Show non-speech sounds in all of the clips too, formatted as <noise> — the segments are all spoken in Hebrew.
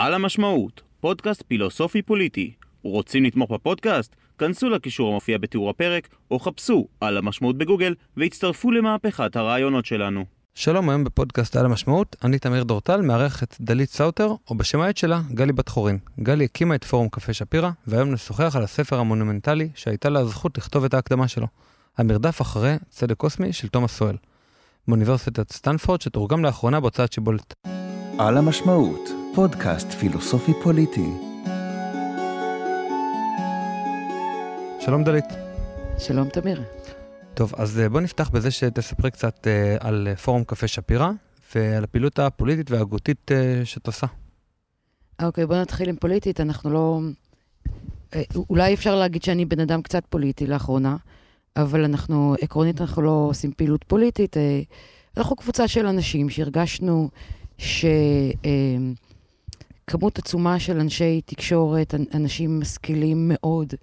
על המשמעות, פודקאסט פילוסופי פוליטי. רוצים לתמוך בפודקאסט? כנסו לקישור המופיע בתיאור הפרק, או חפשו על המשמעות בגוגל, והצטרפו למהפכת הרעיונות שלנו. שלום, היום בפודקאסט על המשמעות, אני תמיר דורטל, מארח את דלית סוטר, או בשם העט שלה, גלי בת חורין. גלי הקימה את פורום קפה שפירא, והיום נשוחח על הספר המונומנטלי שהייתה לה הזכות לכתוב את ההקדמה שלו. המרדף אחרי צדק קוסמי של תומאס סואל. מאוניברסיטת סטנפורד, שתורגם לאחרונה בהוצאת שיבולת. על המשמעות, פודקאסט פילוסופי פוליטי. שלום דלית. שלום תמיר. טוב, אז אה, בוא נפתח בזה שתספרי קצת אה, על אה, פורום קפה שפירא, ועל הפעילות הפוליטית וההגותית אה, שאת עושה. אוקיי, בוא נתחיל עם פוליטית. אנחנו לא... אה, אולי אפשר להגיד שאני בן אדם קצת פוליטי לאחרונה, אבל אנחנו, עקרונית אנחנו לא עושים פעילות פוליטית. אה, אנחנו קבוצה של אנשים שהרגשנו שכמות עצומה של אנשי תקשורת, אנ- אנשים משכילים מאוד,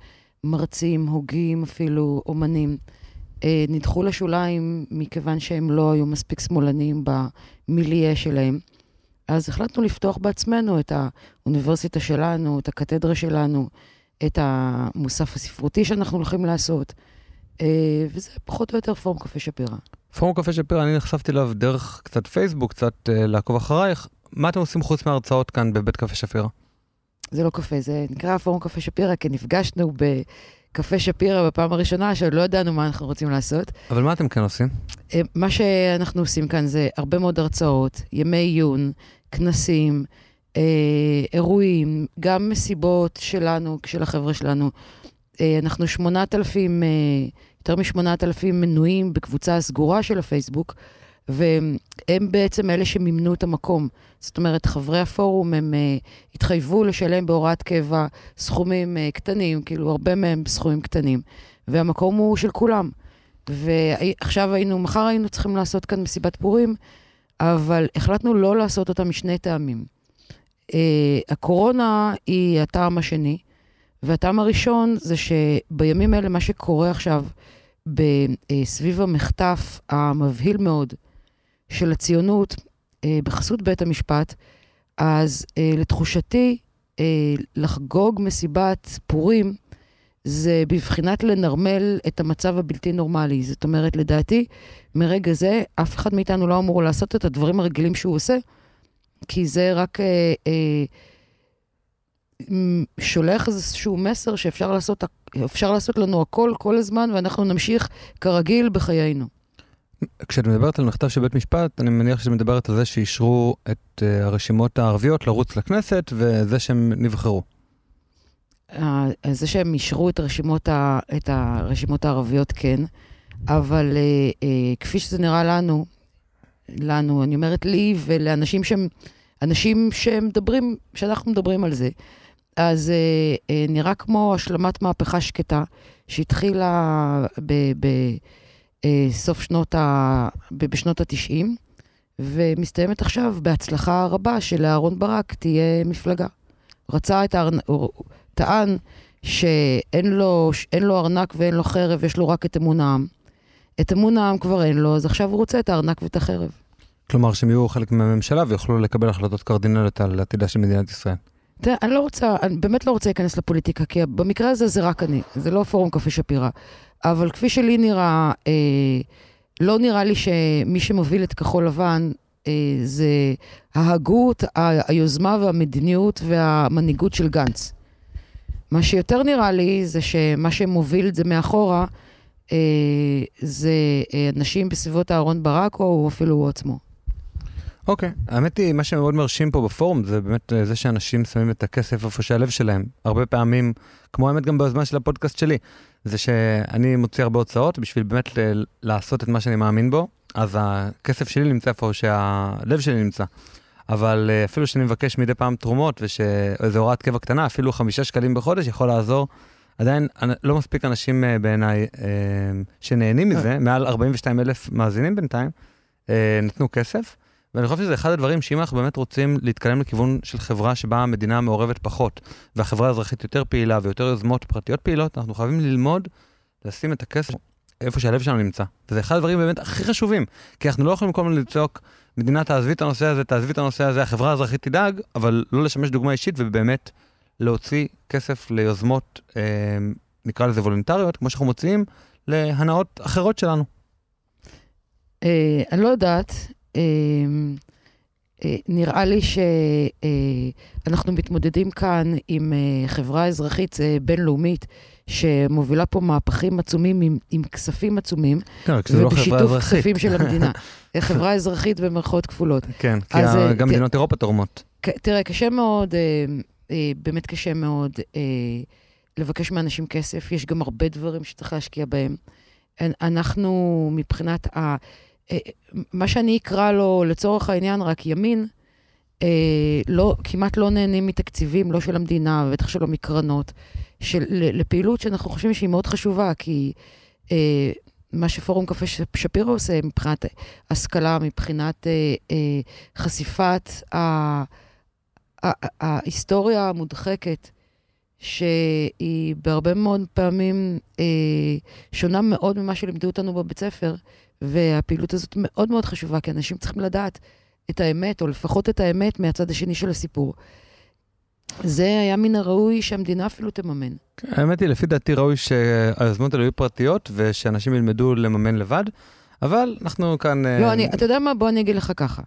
מרצים, הוגים אפילו, אומנים, אה, נדחו לשוליים מכיוון שהם לא היו מספיק שמאלנים במיליה שלהם. אז החלטנו לפתוח בעצמנו את האוניברסיטה שלנו, את הקתדרה שלנו, את המוסף הספרותי שאנחנו הולכים לעשות, אה, וזה פחות או יותר פורום קפה שפירא. פורום קפה שפירא, אני נחשפתי אליו דרך קצת פייסבוק, קצת אה, לעקוב אחרייך. מה אתם עושים חוץ מההרצאות כאן בבית קפה שפירא? זה לא קפה, זה נקרא פורום קפה שפירא, כי נפגשנו בקפה שפירא בפעם הראשונה, שעוד לא ידענו מה אנחנו רוצים לעשות. אבל מה אתם כן עושים? אה, מה שאנחנו עושים כאן זה הרבה מאוד הרצאות, ימי עיון, כנסים, אה, אירועים, גם מסיבות שלנו, של החבר'ה שלנו. אה, אנחנו 8,000, אה, יותר מ-8,000 מנויים בקבוצה הסגורה של הפייסבוק, והם בעצם אלה שמימנו את המקום. זאת אומרת, חברי הפורום, הם אה, התחייבו לשלם בהוראת קבע סכומים אה, קטנים, כאילו הרבה מהם סכומים קטנים, והמקום הוא של כולם. ועכשיו היינו, מחר היינו צריכים לעשות כאן מסיבת פורים, אבל החלטנו לא לעשות אותה משני טעמים. Uh, הקורונה היא הטעם השני, והטעם הראשון זה שבימים האלה, מה שקורה עכשיו uh, סביב המחטף המבהיל מאוד של הציונות uh, בחסות בית המשפט, אז uh, לתחושתי, uh, לחגוג מסיבת פורים זה בבחינת לנרמל את המצב הבלתי נורמלי. זאת אומרת, לדעתי, מרגע זה, אף אחד מאיתנו לא אמור לעשות את הדברים הרגילים שהוא עושה, כי זה רק אה, אה, שולח איזשהו מסר שאפשר לעשות, לעשות לנו הכל כל הזמן, ואנחנו נמשיך כרגיל בחיינו. כשאת מדברת על מכתב של בית משפט, אני מניח שאת מדברת על זה שאישרו את uh, הרשימות הערביות לרוץ לכנסת, וזה שהם נבחרו. ה- זה שהם אישרו את הרשימות, ה, את הרשימות הערביות, כן, אבל אה, אה, כפי שזה נראה לנו, לנו, אני אומרת לי ולאנשים שהם, אנשים שמדברים, שאנחנו מדברים על זה, אז אה, אה, נראה כמו השלמת מהפכה שקטה, שהתחילה בסוף שנות ה... בשנות ה-90, ומסתיימת עכשיו בהצלחה רבה שלאהרון ברק תהיה מפלגה. רצה את הארנ... הוא טען שאין לו, אין לו ארנק ואין לו חרב, יש לו רק את אמון העם. את אמון העם כבר אין לו, אז עכשיו הוא רוצה את הארנק ואת החרב. כלומר, שהם יהיו חלק מהממשלה ויוכלו לקבל החלטות קרדינליות על עתידה של מדינת ישראל. תראה, אני לא רוצה, אני באמת לא רוצה להיכנס לפוליטיקה, כי במקרה הזה זה רק אני, זה לא פורום קפה שפירא. אבל כפי שלי נראה, אה, לא נראה לי שמי שמוביל את כחול לבן אה, זה ההגות, ה- היוזמה והמדיניות והמנהיגות של גנץ. מה שיותר נראה לי זה שמה שמוביל את זה מאחורה, אה, זה אה, אנשים בסביבות אהרון ברק, או אפילו הוא עצמו. אוקיי, האמת היא, מה שמאוד מרשים פה בפורום זה באמת אה, זה שאנשים שמים את הכסף איפה שהלב שלהם. הרבה פעמים, כמו האמת גם ביוזמה של הפודקאסט שלי, זה שאני מוציא הרבה הוצאות בשביל באמת ל- לעשות את מה שאני מאמין בו, אז הכסף שלי נמצא איפה שהלב שלי נמצא. אבל אה, אפילו שאני מבקש מדי פעם תרומות ושאיזו הוראת קבע קטנה, אפילו חמישה שקלים בחודש יכול לעזור. עדיין לא מספיק אנשים אה, בעיניי אה, שנהנים מזה, מעל 42 אלף מאזינים בינתיים, נתנו כסף. ואני חושב שזה אחד הדברים שאם אנחנו באמת רוצים להתקדם לכיוון של חברה שבה המדינה מעורבת פחות, והחברה האזרחית יותר פעילה ויותר יוזמות פרטיות פעילות, אנחנו חייבים ללמוד לשים את הכסף איפה שהלב שלנו נמצא. וזה אחד הדברים באמת הכי חשובים, כי אנחנו לא יכולים כל הזמן לצעוק מדינה תעזבי את הנושא הזה, תעזבי את הנושא הזה, החברה האזרחית תדאג, אבל לא לשמש דוגמה אישית ובאמת להוציא כסף ליוזמות, אה, נקרא לזה וולונטריות, כמו שאנחנו מוציאים להנאות אחרות שלנו. אה, אני לא יודעת, נראה לי שאנחנו מתמודדים כאן עם אה, חברה אזרחית אה, בינלאומית שמובילה פה מהפכים עצומים עם, עם כספים עצומים, כן, רק שזה לא חברה ובשיתוף אזרחית. כספים של המדינה. <laughs> אה, חברה אזרחית במרכאות כפולות. כן, כי אז, אה, גם ת- מדינות אירופה תורמות. תראה, קשה מאוד, אה, אה, באמת קשה מאוד אה, לבקש מאנשים כסף. יש גם הרבה דברים שצריך להשקיע בהם. אנ- אנחנו, מבחינת ה... אה, מה שאני אקרא לו, לצורך העניין, רק ימין, אה, לא, כמעט לא נהנים מתקציבים, לא של המדינה, ובטח שלא מקרנות, של, לפעילות שאנחנו חושבים שהיא מאוד חשובה, כי אה, מה שפורום קפה שפירא עושה מבחינת השכלה, מבחינת אה, אה, חשיפת ה... ה- ה- ההיסטוריה המודחקת, שהיא בהרבה מאוד פעמים אה, שונה מאוד ממה שלימדו אותנו בבית ספר, והפעילות הזאת מאוד מאוד חשובה, כי אנשים צריכים לדעת את האמת, או לפחות את האמת מהצד השני של הסיפור. זה היה מן הראוי שהמדינה אפילו תממן. האמת היא, לפי דעתי ראוי שהיוזמות האלו יהיו פרטיות ושאנשים ילמדו לממן לבד, אבל אנחנו כאן... אה, לא, אני, אתה יודע מה? בוא אני אגיד לך ככה.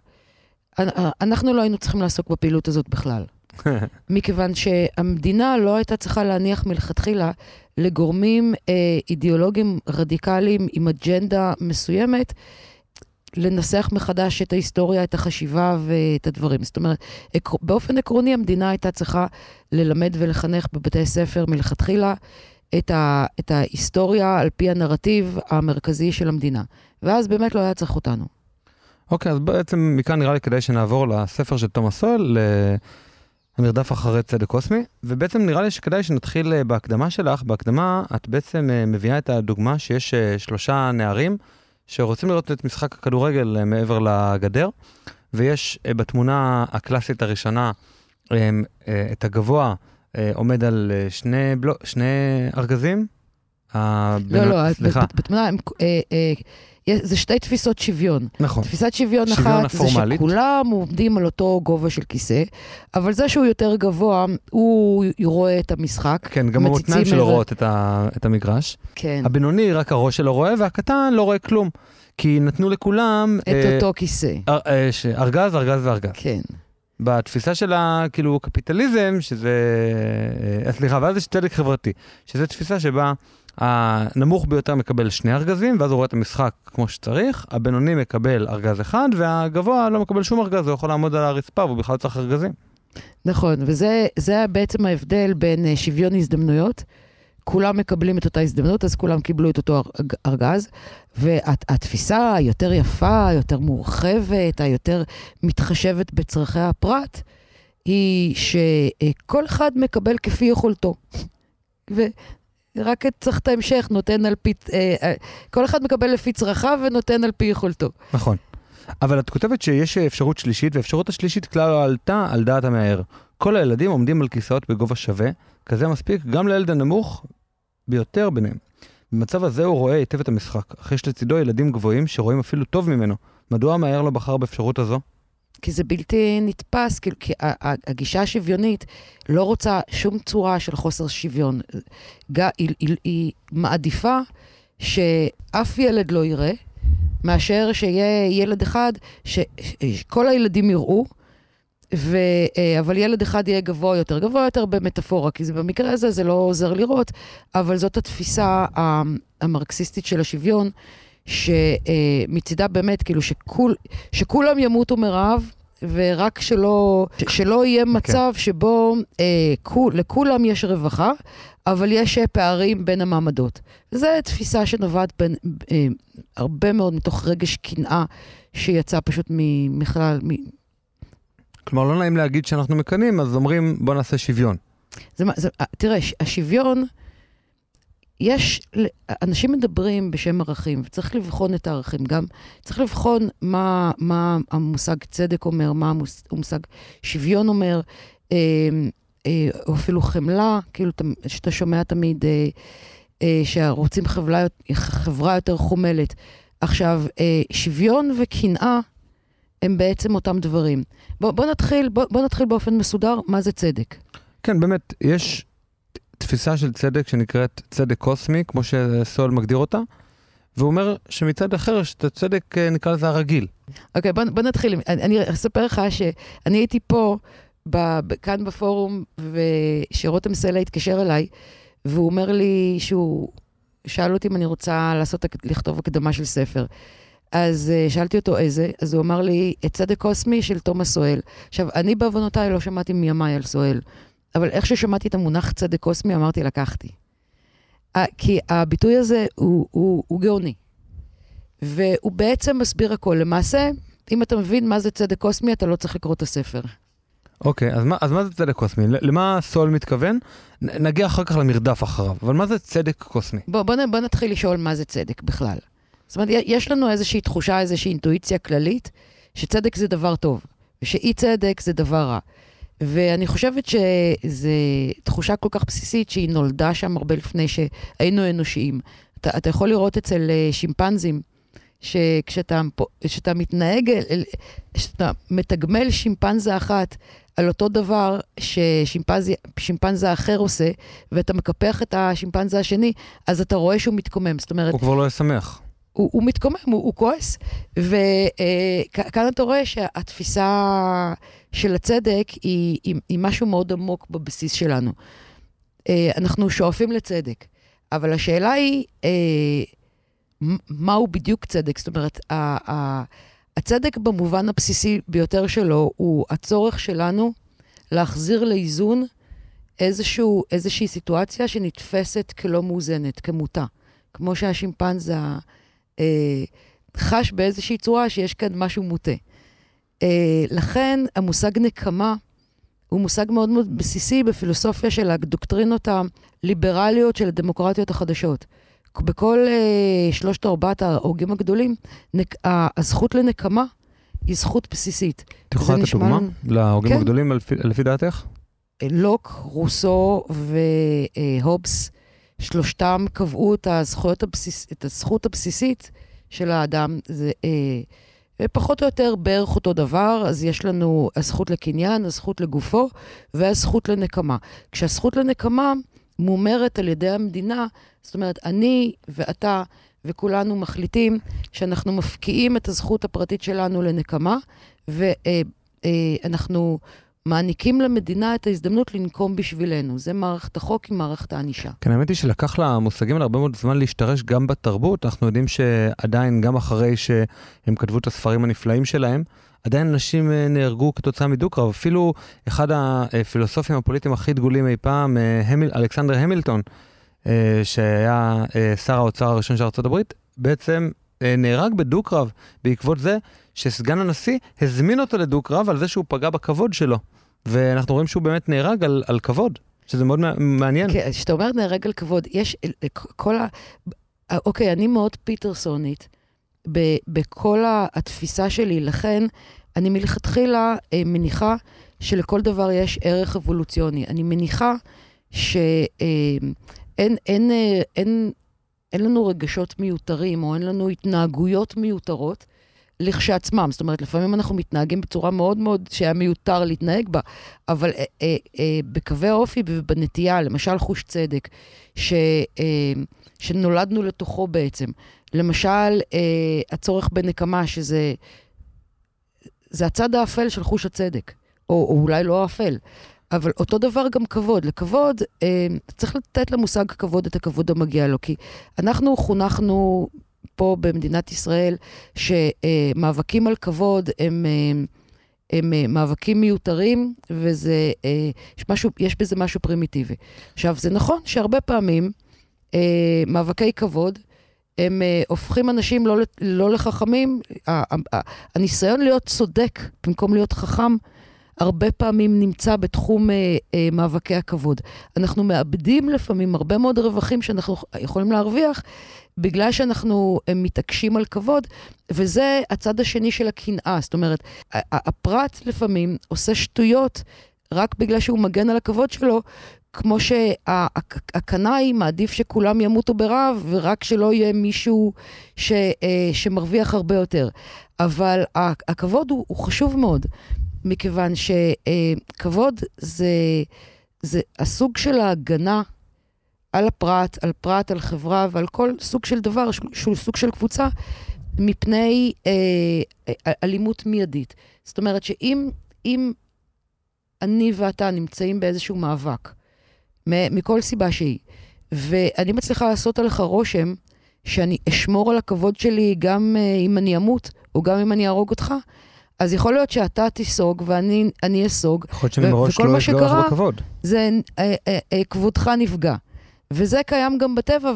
אנ- אנחנו לא היינו צריכים לעסוק בפעילות הזאת בכלל. <laughs> מכיוון שהמדינה לא הייתה צריכה להניח מלכתחילה לגורמים אה, אידיאולוגיים רדיקליים עם אג'נדה מסוימת, לנסח מחדש את ההיסטוריה, את החשיבה ואת הדברים. זאת אומרת. באופן עקרוני המדינה הייתה צריכה ללמד ולחנך בבתי ספר מלכתחילה את, ה... את ההיסטוריה על פי הנרטיב המרכזי של המדינה. ואז באמת לא היה צריך אותנו. אוקיי, אז בעצם מכאן נראה לי כדאי שנעבור לספר של תומאס סואל, המרדף אחרי צדק קוסמי, ובעצם נראה לי שכדאי שנתחיל אה, בהקדמה שלך. בהקדמה את בעצם אה, מביאה את הדוגמה שיש אה, שלושה נערים שרוצים לראות את משחק הכדורגל מעבר לגדר, ויש בתמונה הקלאסית הראשונה את הגבוה עומד על שני, בלו, שני ארגזים. לא, לא, סליחה, בת- בתמונה, זה שתי תפיסות שוויון. נכון. תפיסת שוויון שוויון אחת זה הפורמלית. שכולם עומדים על אותו גובה של כיסא, אבל זה שהוא יותר גבוה, הוא רואה את המשחק. כן, גם המותניים שלו רואות את, ה, את המגרש. כן, הבינוני, רק הראש שלו רואה, והקטן לא רואה כלום. כי נתנו לכולם... את אותו כיסא. אה, אה, ש- ארגז, ארגז וארגז. כן. בתפיסה של הכאילו קפיטליזם, שזה... אה, סליחה, ואז יש צדק חברתי, שזו תפיסה שבה הנמוך ביותר מקבל שני ארגזים, ואז הוא רואה את המשחק כמו שצריך, הבינוני מקבל ארגז אחד, והגבוה לא מקבל שום ארגז, הוא יכול לעמוד על הרצפה, והוא בכלל צריך ארגזים. נכון, וזה זה בעצם ההבדל בין אה, שוויון הזדמנויות. כולם מקבלים את אותה הזדמנות, אז כולם קיבלו את אותו ארג- ארגז. והתפיסה היותר יפה, היותר מורחבת, היותר מתחשבת בצרכי הפרט, היא שכל אחד מקבל כפי יכולתו. ורק צריך את ההמשך, נותן על פי... אה, אה, כל אחד מקבל לפי צרכיו ונותן על פי יכולתו. נכון. אבל את כותבת שיש אפשרות שלישית, והאפשרות השלישית כלל לא עלתה על דעת המאהר. כל הילדים עומדים על כיסאות בגובה שווה, כזה מספיק גם לילד הנמוך ביותר ביניהם. במצב הזה הוא רואה היטב את המשחק, אך יש לצידו ילדים גבוהים שרואים אפילו טוב ממנו. מדוע המאהר לא בחר באפשרות הזו? כי זה בלתי נתפס, כאילו, כי ה- הגישה השוויונית לא רוצה שום צורה של חוסר שוויון. היא, היא, היא מעדיפה שאף ילד לא יראה, מאשר שיהיה ילד אחד שכל הילדים יראו, ו, אה, אבל ילד אחד יהיה גבוה יותר. גבוה יותר במטאפורה, כי זה, במקרה הזה זה לא עוזר לראות, אבל זאת התפיסה המרקסיסטית של השוויון, שמצידה באמת, כאילו, שכול, שכולם ימותו מרעב, ורק שלא, שלא יהיה מצב שבו אה, כול, לכולם יש רווחה, אבל יש אה, פערים בין המעמדות. זו תפיסה שנובעת בין, אה, הרבה מאוד מתוך רגש קנאה שיצא פשוט מכלל, מ- כלומר, לא נעים להגיד שאנחנו מקנאים, אז אומרים בוא נעשה שוויון. זה, זה, אה, תראה, השוויון, יש, אנשים מדברים בשם ערכים, וצריך לבחון את הערכים. גם צריך לבחון מה, מה המושג צדק אומר, מה המושג שוויון אומר, אה, אה, או אפילו חמלה, כאילו, אתה- שאתה שומע תמיד אה, אה, שרוצים חברה, חברה יותר חומלת. עכשיו, אה, שוויון וקנאה הם בעצם אותם דברים. בוא, בוא, נתחיל, בוא, בוא נתחיל באופן מסודר, מה זה צדק. כן, באמת, יש תפיסה של צדק שנקראת צדק קוסמי, כמו שסול מגדיר אותה, והוא אומר שמצד אחר יש את הצדק, אה, נקרא לזה הרגיל. אוקיי, בוא, בוא נתחיל. אני, אני אספר לך שאני הייתי פה, ב, כאן בפורום, ושרותם סלע התקשר אליי, והוא אומר לי שהוא שאל אותי אם אני רוצה לעשות, לכתוב הקדמה של ספר. אז אה, שאלתי אותו איזה, אז הוא אמר לי, את צדק קוסמי של תומאס סואל. עכשיו, אני בעוונותיי לא שמעתי מימיי על סואל, אבל איך ששמעתי את המונח צדק קוסמי, אמרתי, לקחתי. כי הביטוי הזה הוא, הוא, הוא גאוני. והוא בעצם מסביר הכל. למעשה, אם אתה מבין מה זה צדק קוסמי, אתה לא צריך לקרוא את הספר. אוקיי, אז מה, אז מה זה צדק קוסמי? למה סואל מתכוון? נגיע אחר כך למרדף אחריו, אבל מה זה צדק קוסמי? בוא, בוא, בוא נתחיל לשאול מה זה צדק בכלל. זאת אומרת, יש לנו איזושהי תחושה, איזושהי אינטואיציה כללית, שצדק זה דבר טוב, ושאי צדק זה דבר רע. ואני חושבת שזו תחושה כל כך בסיסית שהיא נולדה שם הרבה לפני שהיינו אנושיים. אתה, אתה יכול לראות אצל אה, שימפנזים, שכשאתה מתנהג, כשאתה מתגמל שימפנזה אחת על אותו דבר ששימפנזה אחר עושה, ואתה מקפח את השימפנזה השני, אז אתה רואה שהוא מתקומם. זאת אומרת... הוא כבר לא יהיה שמח. הוא, הוא מתקומם, הוא, הוא כועס. וכאן אתה רואה שהתפיסה של הצדק היא, היא, היא משהו מאוד עמוק בבסיס שלנו. אה, אנחנו שואפים לצדק, אבל השאלה היא, אה, מהו בדיוק צדק? זאת אומרת, הצדק במובן הבסיסי ביותר שלו הוא הצורך שלנו להחזיר לאיזון איזשהו, איזושהי סיטואציה שנתפסת כלא מאוזנת, כמותה. כמו שהשימפנזה אה, חש באיזושהי צורה שיש כאן משהו מוטה. אה, לכן המושג נקמה הוא מושג מאוד מאוד בסיסי בפילוסופיה של הדוקטרינות הליברליות של הדמוקרטיות החדשות. בכל אה, שלושת ארבעת ההורגים הגדולים, נק, הזכות לנקמה היא זכות בסיסית. את יכולה לתת דוגמה להורגים כן. הגדולים לפי, לפי דעתך? אה, לוק, רוסו והובס, שלושתם קבעו את, הבסיס, את הזכות הבסיסית של האדם. זה אה, פחות או יותר בערך אותו דבר, אז יש לנו הזכות לקניין, הזכות לגופו והזכות לנקמה. כשהזכות לנקמה מומרת על ידי המדינה, זאת אומרת, אני ואתה וכולנו מחליטים שאנחנו מפקיעים את הזכות הפרטית שלנו לנקמה, ואנחנו מעניקים למדינה את ההזדמנות לנקום בשבילנו. זה מערכת החוק עם מערכת הענישה. כן, האמת היא שלקח למושגים האלה הרבה מאוד זמן להשתרש גם בתרבות. אנחנו יודעים שעדיין, גם אחרי שהם כתבו את הספרים הנפלאים שלהם, עדיין אנשים אה, נהרגו כתוצאה מדו-קרב. אפילו אחד הפילוסופים הפוליטיים הכי דגולים אי פעם, אה, המיל, אלכסנדר המילטון, אה, שהיה שר האוצר הראשון של ארה"ב, בעצם נהרג בדו-קרב בעקבות זה שסגן הנשיא הזמין אותו לדו-קרב על זה שהוא פגע בכבוד שלו. ואנחנו רואים שהוא באמת נהרג על, על כבוד, שזה מאוד מעניין. כן, כשאתה אומר נהרג על כבוד, יש כל ה... אוקיי, אני מאוד פיטרסונית. בכל התפיסה שלי. לכן, אני מלכתחילה אה, מניחה שלכל דבר יש ערך אבולוציוני. אני מניחה שאין אין, אין, אה, אין, אין לנו רגשות מיותרים, או אין לנו התנהגויות מיותרות. לכשעצמם. זאת אומרת, לפעמים אנחנו מתנהגים בצורה מאוד מאוד שהיה מיותר להתנהג בה, אבל אה, אה, אה, בקווי האופי ובנטייה, למשל חוש צדק, ש, אה, שנולדנו לתוכו בעצם, למשל, אה, הצורך בנקמה, שזה זה הצד האפל של חוש הצדק, או, או אולי לא האפל. אבל אותו דבר גם כבוד. לכבוד, אה, צריך לתת למושג כבוד את הכבוד המגיע לו, כי אנחנו חונכנו פה במדינת ישראל, שמאבקים על כבוד הם... אה, הם אה, מאבקים מיותרים, וזה, אה, יש, משהו, יש בזה משהו פרימיטיבי. עכשיו, זה נכון שהרבה פעמים אה, מאבקי כבוד הם uh, הופכים אנשים לא, לא לחכמים. הניסיון להיות צודק במקום להיות חכם, הרבה פעמים נמצא בתחום מאבקי הכבוד. אנחנו מאבדים לפעמים הרבה מאוד רווחים שאנחנו יכולים להרוויח, בגלל שאנחנו uh, מתעקשים על כבוד, וזה הצד השני של הקנאה. זאת אומרת, הפרט לפעמים עושה שטויות רק בגלל שהוא מגן על הכבוד שלו, כמו שהקנאי מעדיף שכולם ימותו ברעב, ורק שלא יהיה מישהו ש, אה, שמרוויח הרבה יותר. אבל הכבוד הוא, הוא חשוב מאוד, מכיוון שכבוד זה, זה הסוג של ההגנה על הפרט, על פרט, על חברה ועל כל סוג של דבר שהוא סוג של קבוצה, מפני אה, אה אלימות מיידית. זאת אומרת שאם אני ואתה נמצאים באיזשהו מאבק, מכל סיבה שהיא. ואני מצליחה לעשות עליך רושם שאני אשמור על הכבוד שלי גם uh, אם אני אמות, או גם אם אני אהרוג אותך, אז יכול להיות שאתה תיסוג ואני אסוג. יכול להיות שאני מראש לא אפגע לך בכבוד. זה uh, uh, uh, כבודך נפגע. וזה קיים גם בטבע,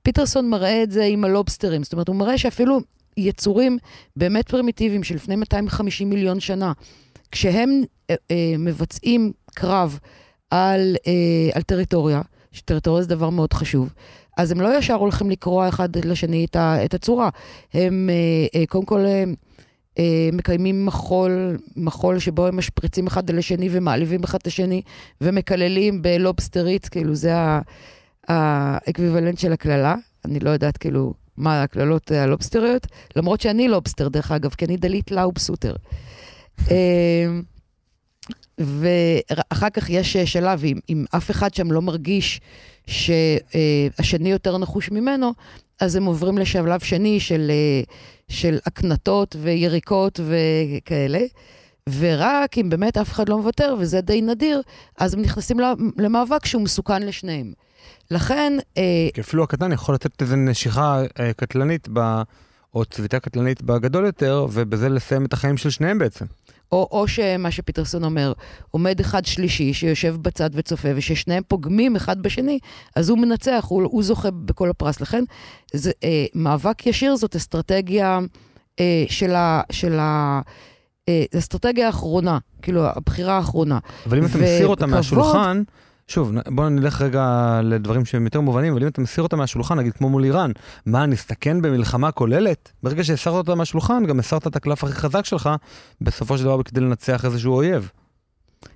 ופיטרסון uh, מראה את זה עם הלובסטרים. זאת אומרת, הוא מראה שאפילו יצורים באמת פרימיטיביים של לפני 250 מיליון שנה, כשהם אה, אה, מבצעים קרב על, אה, על טריטוריה, שטריטוריה זה דבר מאוד חשוב, אז הם לא ישר הולכים לקרוע אחד לשני את, ה, את הצורה. הם אה, אה, קודם כל אה, אה, מקיימים מחול, מחול שבו הם משפריצים אחד על השני ומעליבים אחד את השני, ומקללים בלובסטרית, כאילו זה האקוויוולנט של הקללה. אני לא יודעת כאילו מה הקללות הלובסטריות, למרות שאני לובסטר, דרך אגב, כי אני דלית לאובסוטר. אה, ואחר כך יש שלב, אם, אם אף אחד שם לא מרגיש שהשני יותר נחוש ממנו, אז הם עוברים לשלב שני של, של הקנטות ויריקות וכאלה. ורק אם באמת אף אחד לא מוותר, וזה די נדיר, אז הם נכנסים למאבק שהוא מסוכן לשניהם. לכן... אה, כי אפילו הקטן יכול לתת איזו נשיכה אה, קטלנית, ב... או צביטה קטלנית בגדול יותר, ובזה לסיים את החיים של שניהם בעצם. או, או שמה שפיטרסון אומר, עומד אחד שלישי שיושב בצד וצופה, וששניהם פוגמים אחד בשני, אז הוא מנצח, הוא, הוא זוכה בכל הפרס. לכן, זה, אה, מאבק ישיר זאת אסטרטגיה אה, של ה... של ה אה, אסטרטגיה האחרונה, כאילו, הבחירה האחרונה. אבל אם אתה מסיר אותה מהשולחן... שוב, בוא נלך רגע לדברים שהם יותר מובנים, אבל אם אתה מסיר אותם מהשולחן, נגיד כמו מול איראן, מה, נסתכן במלחמה כוללת? ברגע שהסרת אותה מהשולחן, גם הסרת את הקלף הכי חזק שלך, בסופו של דבר כדי לנצח איזשהו אויב.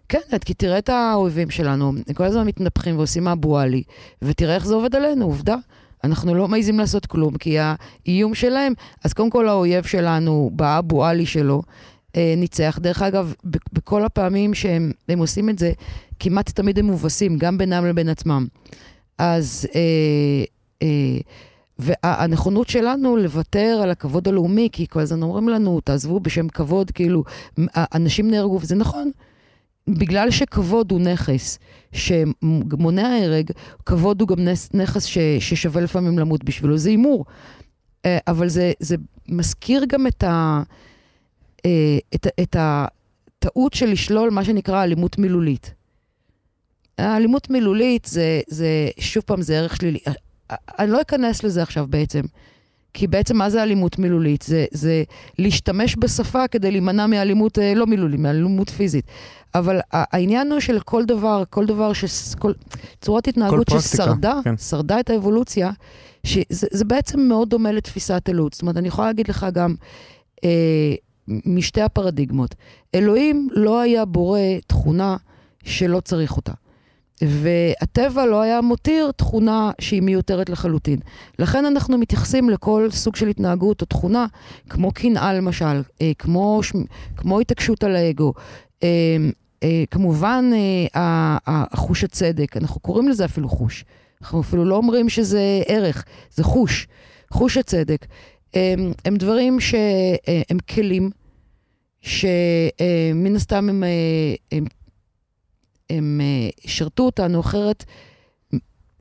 כן, כי תראה את האויבים שלנו, הם כל הזמן מתנפחים ועושים אבו עלי, ותראה איך זה עובד עלינו, עובדה. אנחנו לא מעיזים לעשות כלום, כי האיום שלהם, אז קודם כל האויב שלנו, באבו עלי שלו, אה, ניצח. דרך אגב, בכל הפעמים שהם עושים את זה, כמעט תמיד הם מובסים, גם בינם לבין עצמם. אז... אה, אה, והנכונות שלנו לוותר על הכבוד הלאומי, כי כל הזמן אומרים לנו, תעזבו בשם כבוד, כאילו, אנשים נהרגו, וזה נכון. בגלל שכבוד הוא נכס שמונע הרג, כבוד הוא גם נכס ש, ששווה לפעמים למות בשבילו, זה הימור. אה, אבל זה, זה מזכיר גם את, ה, אה, את, את הטעות של לשלול מה שנקרא אלימות מילולית. האלימות מילולית זה, זה, שוב פעם, זה ערך שלילי. אני לא אכנס לזה עכשיו בעצם, כי בעצם מה זה אלימות מילולית? זה, זה להשתמש בשפה כדי להימנע מאלימות אה, לא מילולית, מאלימות פיזית. אבל העניין הוא של כל דבר, כל דבר, כל צורת התנהגות ששרדה, כן. שרדה את האבולוציה, שזה בעצם מאוד דומה לתפיסת אלוהות. זאת אומרת, אני יכולה להגיד לך גם, אה, משתי הפרדיגמות, אלוהים לא היה בורא תכונה שלא צריך אותה. והטבע לא היה מותיר תכונה שהיא מיותרת לחלוטין. לכן אנחנו מתייחסים לכל סוג של התנהגות או תכונה, כמו קנאה למשל, אה, כמו, כמו התעקשות על האגו. אה, אה, כמובן, חוש הצדק, אנחנו קוראים לזה אפילו חוש. אנחנו אפילו לא אומרים שזה ערך, זה חוש. חוש הצדק. הם, הם דברים שהם כלים, שמן הסתם הם, הם הם אה, שרתו אותנו, אחרת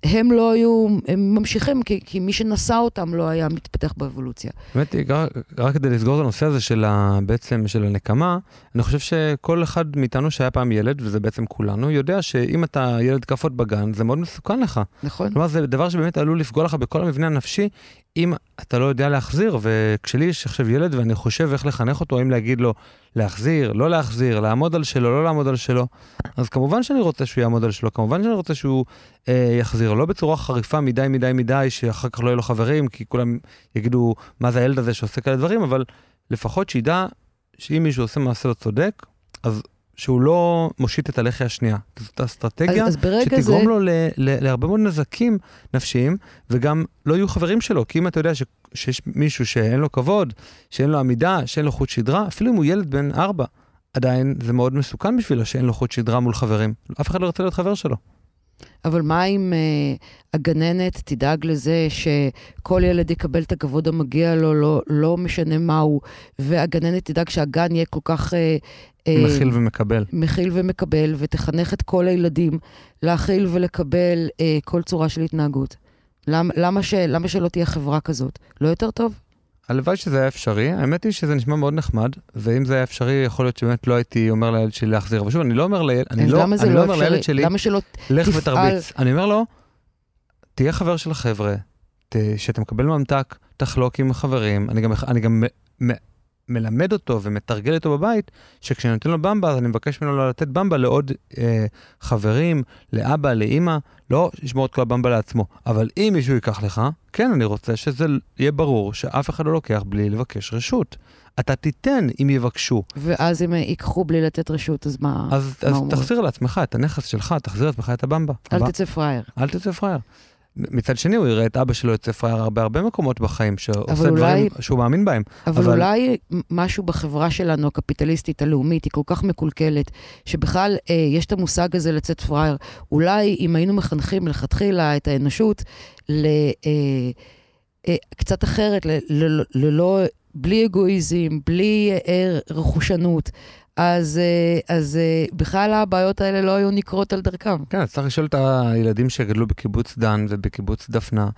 הם לא היו, הם ממשיכים, כי, כי מי שנשא אותם לא היה מתפתח באבולוציה. באמת, רק, רק כדי לסגור את הנושא הזה של ה, בעצם של הנקמה, אני חושב שכל אחד מאיתנו שהיה פעם ילד, וזה בעצם כולנו, יודע שאם אתה ילד כאפות בגן, זה מאוד מסוכן לך. נכון. כלומר, זה דבר שבאמת עלול לפגוע לך בכל המבנה הנפשי, אם אתה לא יודע להחזיר, וכשלי יש עכשיו ילד ואני חושב איך לחנך אותו, האם להגיד לו להחזיר, לא להחזיר, לעמוד על שלו, לא לעמוד על שלו, אז כמובן שאני רוצה שהוא יעמוד על שלו, כמובן שאני רוצה שהוא אה, יחזיר, לא בצורה חריפה מדי מדי מדי, שאחר כך לא יהיו לו חברים, כי כולם יגידו מה זה הילד הזה שעושה כאלה דברים, אבל לפחות שידע שאם מישהו עושה מעשה לא צודק, אז שהוא לא מושיט את הלחי השנייה. זאת אסטרטגיה אז, אז שתגרום זה, לו ל, ל, להרבה מאוד נזקים נפשיים, וגם לא יהיו חברים שלו, כי אם אתה יודע ש, שיש מישהו שאין לו כבוד, שאין לו עמידה, שאין לו חוט שדרה, אפילו אם הוא ילד בן ארבע, עדיין זה מאוד מסוכן בשבילו שאין לו חוט שדרה מול חברים. אף אחד לא ירצה להיות חבר שלו. אבל מה אם uh, הגננת תדאג לזה שכל ילד יקבל את הכבוד המגיע לו, לא, לא משנה מהו, והגננת תדאג שהגן יהיה כל כך... Uh, מכיל ומקבל. מכיל ומקבל, ותחנך את כל הילדים להכיל ולקבל uh, כל צורה של התנהגות. למ, למה, ש, למה שלא תהיה חברה כזאת? לא יותר טוב? הלוואי שזה היה אפשרי, האמת היא שזה נשמע מאוד נחמד, ואם זה היה אפשרי, יכול להיות שבאמת לא הייתי אומר לילד שלי להחזיר. אבל שוב, אני לא אומר לילד, אני לא, אני לא לא אומר? לילד שלי, למה שלא לך תפעל- ותרביץ. אני אומר לו, תהיה חבר של החבר'ה, שאתה מקבל ממתק, תחלוק עם החברים. אני גם, אני גם מלמד אותו ומתרגל אותו בבית, שכשאני נותן לו במבה, אז אני מבקש ממנו לא לתת במבה לעוד אה, חברים, לאבא, לאימא, לא לשמור את כל הבמבה לעצמו. אבל אם מישהו ייקח לך, כן, אני רוצה שזה יהיה ברור שאף אחד לא לוקח בלי לבקש רשות. אתה תיתן אם יבקשו. ואז הם ייקחו בלי לתת רשות, אז מה? אז, מה אז? תחזיר לעצמך את הנכס שלך, תחזיר לעצמך את הבמבה. אל הבא- תצא פראייר. אל תצא פראייר. מצד שני, הוא יראה את אבא שלו יוצא פראייר בהרבה מקומות בחיים, שעושה אבל דברים אולי- שהוא מאמין בהם. אבל, אבל- אולי משהו בחברה שלנו, הקפיטליסטית, הלאומית, היא כל כך מקולקלת, שבכלל אה, יש את המושג הזה לצאת פראייר. אולי אם היינו מחנכים מלכתחילה את האנושות ל, אה, אה, קצת אחרת, ל, ל, ללא, בלי אגואיזם, בלי אה, רכושנות, אז, אה, אז אה, בכלל הבעיות האלה לא היו נקרות על דרכם. כן, אז צריך לשאול את הילדים שגדלו בקיבוץ דן ובקיבוץ דפנה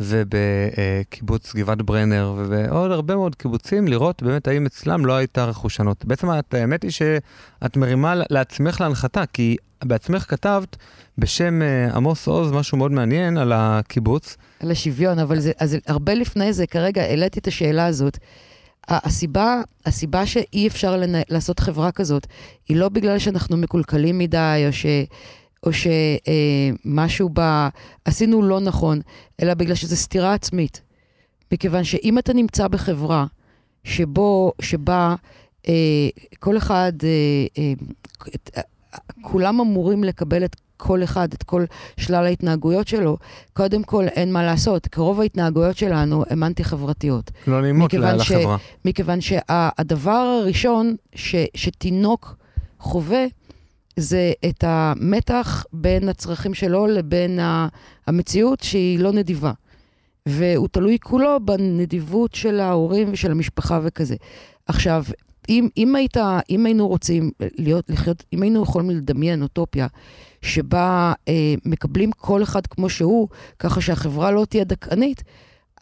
ובקיבוץ גבעת ברנר ובעוד הרבה מאוד קיבוצים, לראות באמת האם אצלם לא הייתה רכושנות. בעצם האמת היא שאת מרימה לעצמך להנחתה, כי בעצמך כתבת בשם אה, עמוס עוז משהו מאוד מעניין על הקיבוץ. על השוויון, אבל זה, אז הרבה לפני זה, כרגע העליתי את השאלה הזאת. הסיבה, הסיבה שאי אפשר לנ... לעשות חברה כזאת, היא לא בגלל שאנחנו מקולקלים מדי, או ש... או שמשהו ב... עשינו לא נכון, אלא בגלל שזו סתירה עצמית. מכיוון שאם אתה נמצא בחברה שבו, שבה אה, כל אחד, אה, אה, אה, כולם אמורים לקבל את כל אחד, את כל שלל ההתנהגויות שלו, קודם כל אין מה לעשות, כי רוב ההתנהגויות שלנו הן אנטי-חברתיות. לא נעימות לחברה. מכיוון שהדבר הראשון ש, שתינוק חווה, זה את המתח בין הצרכים שלו לבין ה- המציאות שהיא לא נדיבה. והוא תלוי כולו בנדיבות של ההורים ושל המשפחה וכזה. עכשיו, אם, אם, היית, אם היינו רוצים להיות, לחיות, אם היינו יכולים לדמיין אוטופיה שבה אה, מקבלים כל אחד כמו שהוא, ככה שהחברה לא תהיה דכאנית,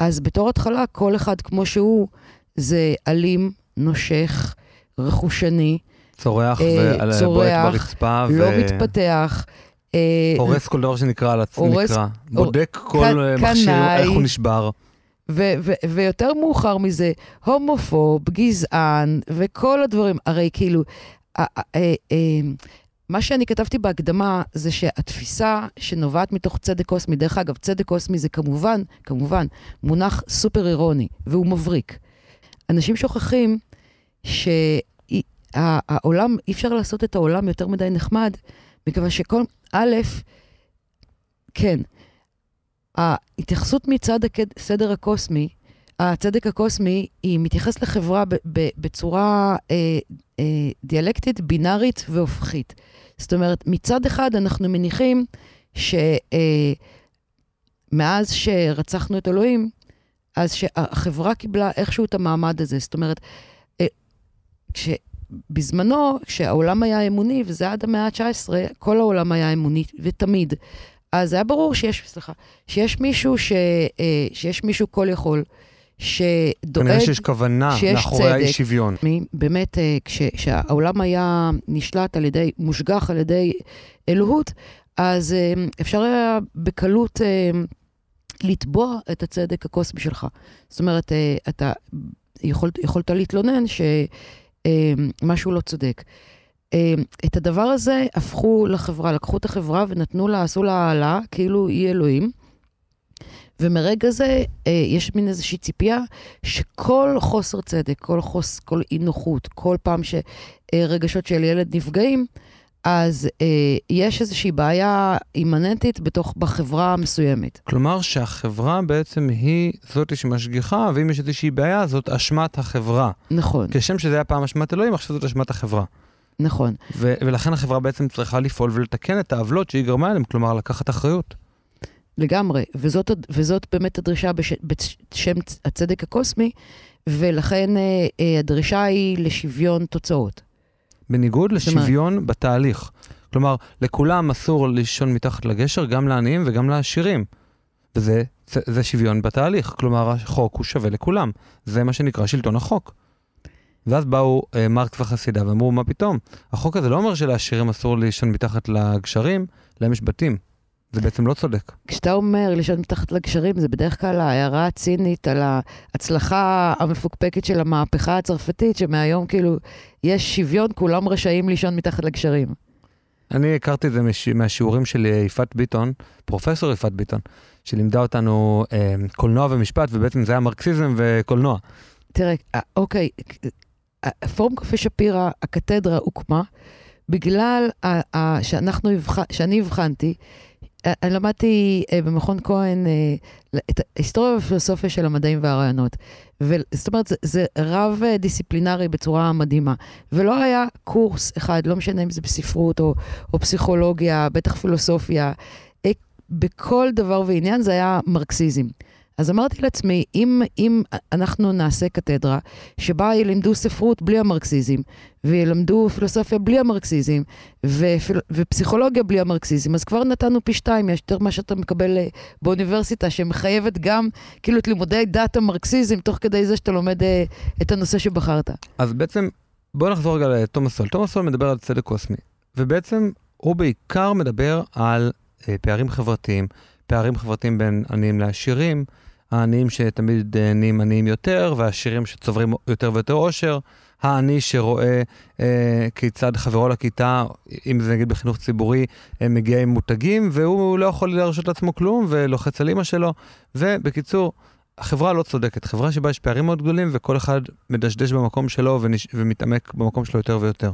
אז בתור התחלה, כל אחד כמו שהוא זה אלים, נושך, רכושני, צורח אה, ובועט ברצפה לא ו- מתפתח. אה, הורס כל דבר שנקרא על עצמו, נקרא. בודק כל ק- אה, מכשיר. איך הוא נשבר. ו- ו- ויותר מאוחר מזה, הומופוב, גזען, וכל הדברים. הרי כאילו, אה, מה שאני כתבתי בהקדמה זה שהתפיסה שנובעת מתוך צדק קוסמי, דרך אגב, צדק קוסמי זה כמובן, כמובן, מונח סופר אירוני, והוא מבריק. אנשים שוכחים שהעולם, אי אפשר לעשות את העולם יותר מדי נחמד, מכיוון שכל, א', כן, ההתייחסות מצד הסדר הקוסמי, הצדק הקוסמי, היא מתייחסת לחברה ב- ב- בצורה אה, אה, דיאלקטית, בינארית והופכית. זאת אומרת, מצד אחד אנחנו מניחים שמאז שרצחנו את אלוהים, אז שהחברה קיבלה איכשהו את המעמד הזה. זאת אומרת, אה, כשבזמנו, כשהעולם היה אמוני, וזה עד המאה ה-19, כל העולם היה אמוני, ותמיד. אז היה ברור שיש, סליחה, שיש מישהו, ש, אה, שיש מישהו כל יכול, שדואג... כנראה שיש כוונה שיש מאחורי. האי שוויון. באמת, אה, כש- כשהעולם היה נשלט על ידי, מושגח על ידי אלוהות, אז אה, אפשר היה בקלות אה, לתבוע את הצדק הקוסמי שלך. זאת אומרת, אתה יכול, יכולת להתלונן שמשהו לא צודק. את הדבר הזה הפכו לחברה, לקחו את החברה ונתנו לה, עשו לה העלאה, כאילו היא אלוהים. ומרגע זה אה, יש מין איזושהי ציפייה שכל חוסר צדק, כל חוס, כל אי נוחות, כל פעם שרגשות של ילד נפגעים, אז אה, יש איזושהי בעיה אימננטית בתוך, בחברה המסוימת. כלומר שהחברה בעצם היא זאת שמשגיחה, ואם יש איזושהי בעיה, זאת אשמת החברה. נכון, כשם שזה היה פעם אשמת אלוהים, עכשיו זאת אשמת החברה. נכון. ו- ולכן החברה בעצם צריכה לפעול ולתקן את העוולות שהיא גרמה להם, כלומר לקחת אחריות. לגמרי, וזאת, וזאת באמת הדרישה בש, בשם הצדק הקוסמי, ולכן אה, אה, הדרישה היא לשוויון תוצאות. בניגוד לשוויון בתהליך. כלומר, לכולם אסור לישון מתחת לגשר, גם לעניים וגם לעשירים. וזה זה, זה שוויון בתהליך, כלומר החוק הוא שווה לכולם. זה מה שנקרא שלטון החוק. ואז באו אה, מרקס וחסידיו ואמרו, מה פתאום? החוק הזה לא אומר שלעשירים אסור לישון מתחת לגשרים, להם יש בתים. זה בעצם לא צודק. כשאתה אומר לישון מתחת לגשרים, זה בדרך כלל ההערה הצינית על ההצלחה המפוקפקת של המהפכה הצרפתית, שמהיום כאילו יש שוויון, כולם רשאים לישון מתחת לגשרים. אני הכרתי את זה מש... מהשיעורים של יפעת ביטון, פרופסור יפעת ביטון, שלימדה אותנו אה, קולנוע ומשפט, ובעצם זה היה מרקסיזם וקולנוע. תראה, אה, אוקיי, אה, פורום קפה שפירא, הקתדרה הוקמה בגלל ה- ה- שאנחנו, הבח- שאני הבחנתי, אני למדתי אה, במכון כהן אה, את ההיסטוריה והפילוסופיה של המדעים והרעיונות. זאת אומרת, זה, זה רב אה, דיסציפלינרי בצורה מדהימה. ולא היה קורס אחד, לא משנה אם זה בספרות או, או פסיכולוגיה, בטח פילוסופיה, אה, בכל דבר ועניין זה היה מרקסיזם. אז אמרתי לעצמי, אם, אם אנחנו נעשה קתדרה שבה ילמדו ספרות בלי המרקסיזם, וילמדו פילוסופיה בלי המרקסיזם, ופיל, ופסיכולוגיה בלי המרקסיזם, אז כבר נתנו פי שתיים, יש יותר ממה שאתה מקבל אה, באוניברסיטה, שמחייבת גם כאילו את לימודי דת המרקסיזם, תוך כדי זה שאתה לומד אה, את הנושא שבחרת. אז בעצם, בואו נחזור רגע לתומאס סול. תומאס סול מדבר על צדק קוסמי, ובעצם הוא בעיקר מדבר על אה, פערים חברתיים, פערים חברתיים בין עניים לעשירים, העניים שתמיד אה, נהיים עניים יותר, והעשירים שצוברים יותר ויותר עושר, העני שרואה אה, כיצד חברו לכיתה, אם זה נגיד בחינוך ציבורי, מגיע עם מותגים, והוא לא יכול להרשות לעצמו כלום, ולוחץ על אימא שלו, ובקיצור, החברה לא צודקת, חברה שבה יש פערים מאוד גדולים וכל אחד מדשדש במקום שלו ונש... ומתעמק במקום שלו יותר ויותר.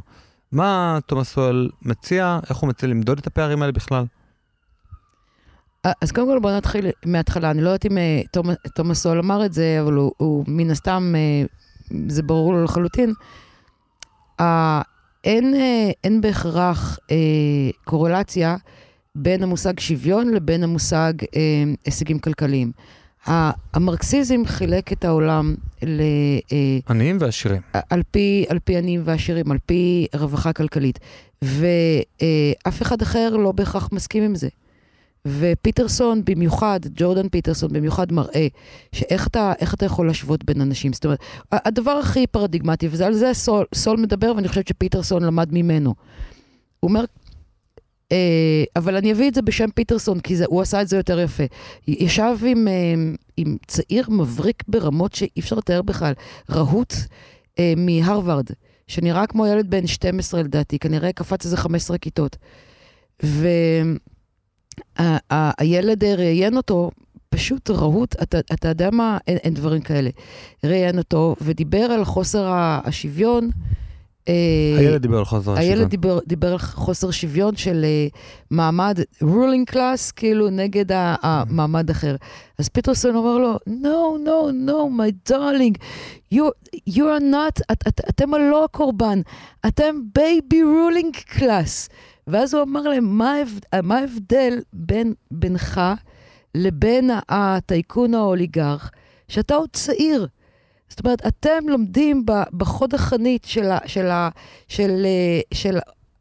מה תומאס סואל מציע, איך הוא מציע למדוד את הפערים האלה בכלל? אה, אז קודם כל בוא נתחיל מההתחלה. אני לא יודעת אם אה, תומ- תומאס סול אמר את זה, אבל הוא, הוא מן הסתם, אה, זה ברור לו לחלוטין. אין, אין בהכרח אה, קורלציה בין המושג שוויון לבין המושג אה, הישגים כלכליים. המרקסיזם חילק את העולם ל, עניים ועשירים. על פי, על פי עניים ועשירים, על פי רווחה כלכלית. ואף אחד אחר לא בהכרח מסכים עם זה. ופיטרסון במיוחד, ג'ורדן פיטרסון במיוחד מראה שאיך אתה, אתה יכול להשוות בין אנשים. זאת אומרת, הדבר הכי פרדיגמטי, וזה על זה סול, סול מדבר, ואני חושבת שפיטרסון למד ממנו. הוא אומר, אה, אבל אני אביא את זה בשם פיטרסון, כי זה, הוא עשה את זה יותר יפה. ישב עם, אה, עם צעיר מבריק ברמות שאי אפשר לתאר בכלל, רהוט אה, מהרווארד, שנראה כמו ילד בן 12 לדעתי, כנראה קפץ איזה 15 כיתות. והילד ראיין אותו, פשוט רהוט, אתה, אתה יודע מה, אין, אין דברים כאלה. ראיין אותו ודיבר על חוסר השוויון. אה, הילד דיבר על חוזר השוויון. הילד דיבר, דיבר על חוסר שוויון של uh, מעמד ruling class, כאילו נגד המעמד אחר. אז פיטרסון אומר לו, no, no, no, my darling, you, you are not, את, את, אתם הלא הקורבן, אתם baby ruling class. ואז הוא אמר להם, מה, מה ההבדל בין, בינך לבין הטייקון האוליגרך, שאתה עוד צעיר. זאת אומרת, אתם לומדים בחוד החנית של, ה, של, ה, של, אה, של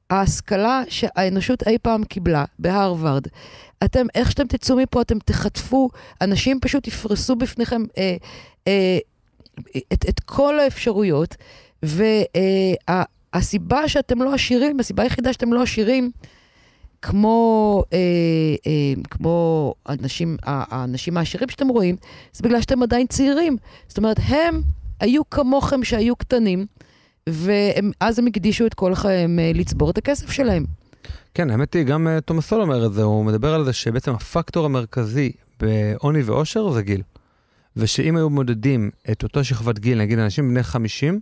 ההשכלה שהאנושות אי פעם קיבלה בהרווארד. אתם, איך שאתם תצאו מפה, אתם תחטפו, אנשים פשוט יפרסו בפניכם אה, אה, את, את כל האפשרויות, והסיבה שאתם לא עשירים, הסיבה היחידה שאתם לא עשירים, כמו, אה, אה, כמו האנשים, האנשים העשירים שאתם רואים, זה בגלל שאתם עדיין צעירים. זאת אומרת, הם היו כמוכם שהיו קטנים, ואז הם הקדישו את כל חייהם אה, לצבור את הכסף שלהם. כן, האמת היא, גם uh, תומאס סול אומר את זה, הוא מדבר על זה שבעצם הפקטור המרכזי בעוני ואושר זה גיל. ושאם היו מודדים את אותו שכבת גיל, נגיד אנשים בני 50,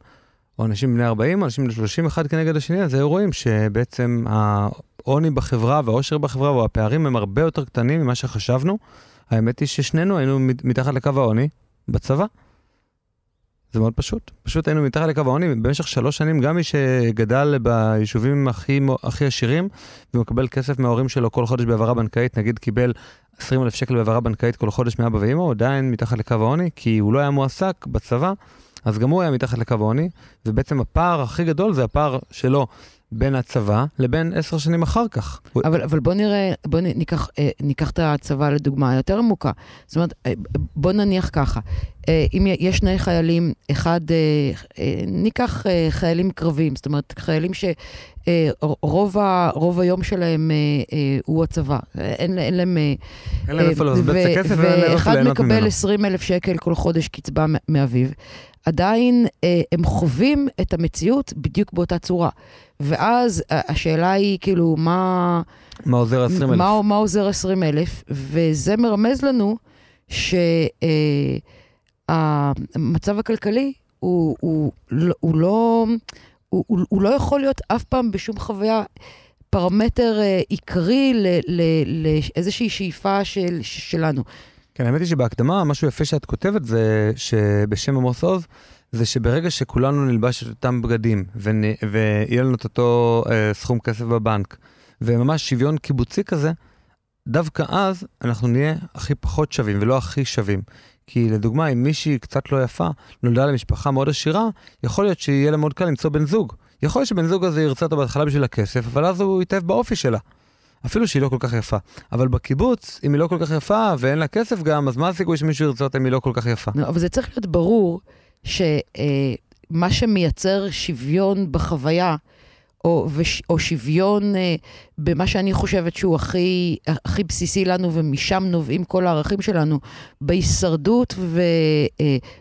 או אנשים בני 40, או אנשים בני 30, אחד כנגד השני, אז היו רואים שבעצם העוני בחברה והעושר בחברה, או הפערים הם הרבה יותר קטנים ממה שחשבנו. האמת היא ששנינו היינו מתחת לקו העוני בצבא. זה מאוד פשוט. פשוט היינו מתחת לקו העוני במשך שלוש שנים, גם מי שגדל ביישובים הכי, הכי עשירים ומקבל כסף מההורים שלו כל חודש בהעברה בנקאית, נגיד קיבל 20 אלף שקל בהעברה בנקאית כל חודש מאבא ואמא, הוא עדיין מתחת לקו העוני, כי הוא לא היה מועסק בצבא, אז גם הוא היה מתחת לקו העוני, ובעצם הפער הכי גדול זה הפער שלו בין הצבא לבין עשר שנים אחר כך. אבל, אבל בוא נראה, בוא ניקח, אה, ניקח את הצבא לדוגמה יותר עמוקה. זאת אומרת, אה, בוא נניח ככה, אה, אם יש שני חיילים, אחד, ניקח חיילים קרביים, זאת אומרת, חיילים שרוב ה, רוב היום שלהם הוא הצבא. אין, אין להם... אין להם איפה לבזבז את הכסף ואחד מקבל 20 אלף שקל כל חודש קצבה מאביו. עדיין הם חווים את המציאות בדיוק באותה צורה. ואז השאלה היא כאילו, מה... מה עוזר 20 אלף? מה, מה עוזר 20 אלף? וזה מרמז לנו שהמצב אה, הכלכלי הוא, הוא, הוא, הוא, לא, הוא, הוא, הוא לא יכול להיות אף פעם בשום חוויה פרמטר אה, עיקרי לאיזושהי שאיפה של, שלנו. כן, האמת היא שבהקדמה, משהו יפה שאת כותבת זה שבשם עמוס עוז, זה שברגע שכולנו נלבש את אותם בגדים. ויהיה לנו את אותו אה, סכום כסף בבנק, וממש שוויון קיבוצי כזה, דווקא אז אנחנו נהיה הכי פחות שווים ולא הכי שווים. כי לדוגמה, אם מישהי קצת לא יפה, נולדה למשפחה מאוד עשירה, יכול להיות שיהיה לה מאוד קל למצוא בן זוג. יכול להיות שבן זוג הזה ירצה אותו בהתחלה בשביל הכסף, אבל אז הוא יתאהב באופי שלה. אפילו שהיא לא כל כך יפה. אבל בקיבוץ, אם היא לא כל כך יפה ואין לה כסף גם, אז מה הסיכוי שמישהו ירצה אותה אם היא לא כל כך יפה? לא, אבל זה צריך להיות ברור שמה שמייצר שוויון בחוויה, או, וש, או שוויון אה, במה שאני חושבת שהוא הכי, הכי בסיסי לנו, ומשם נובעים כל הערכים שלנו, בהישרדות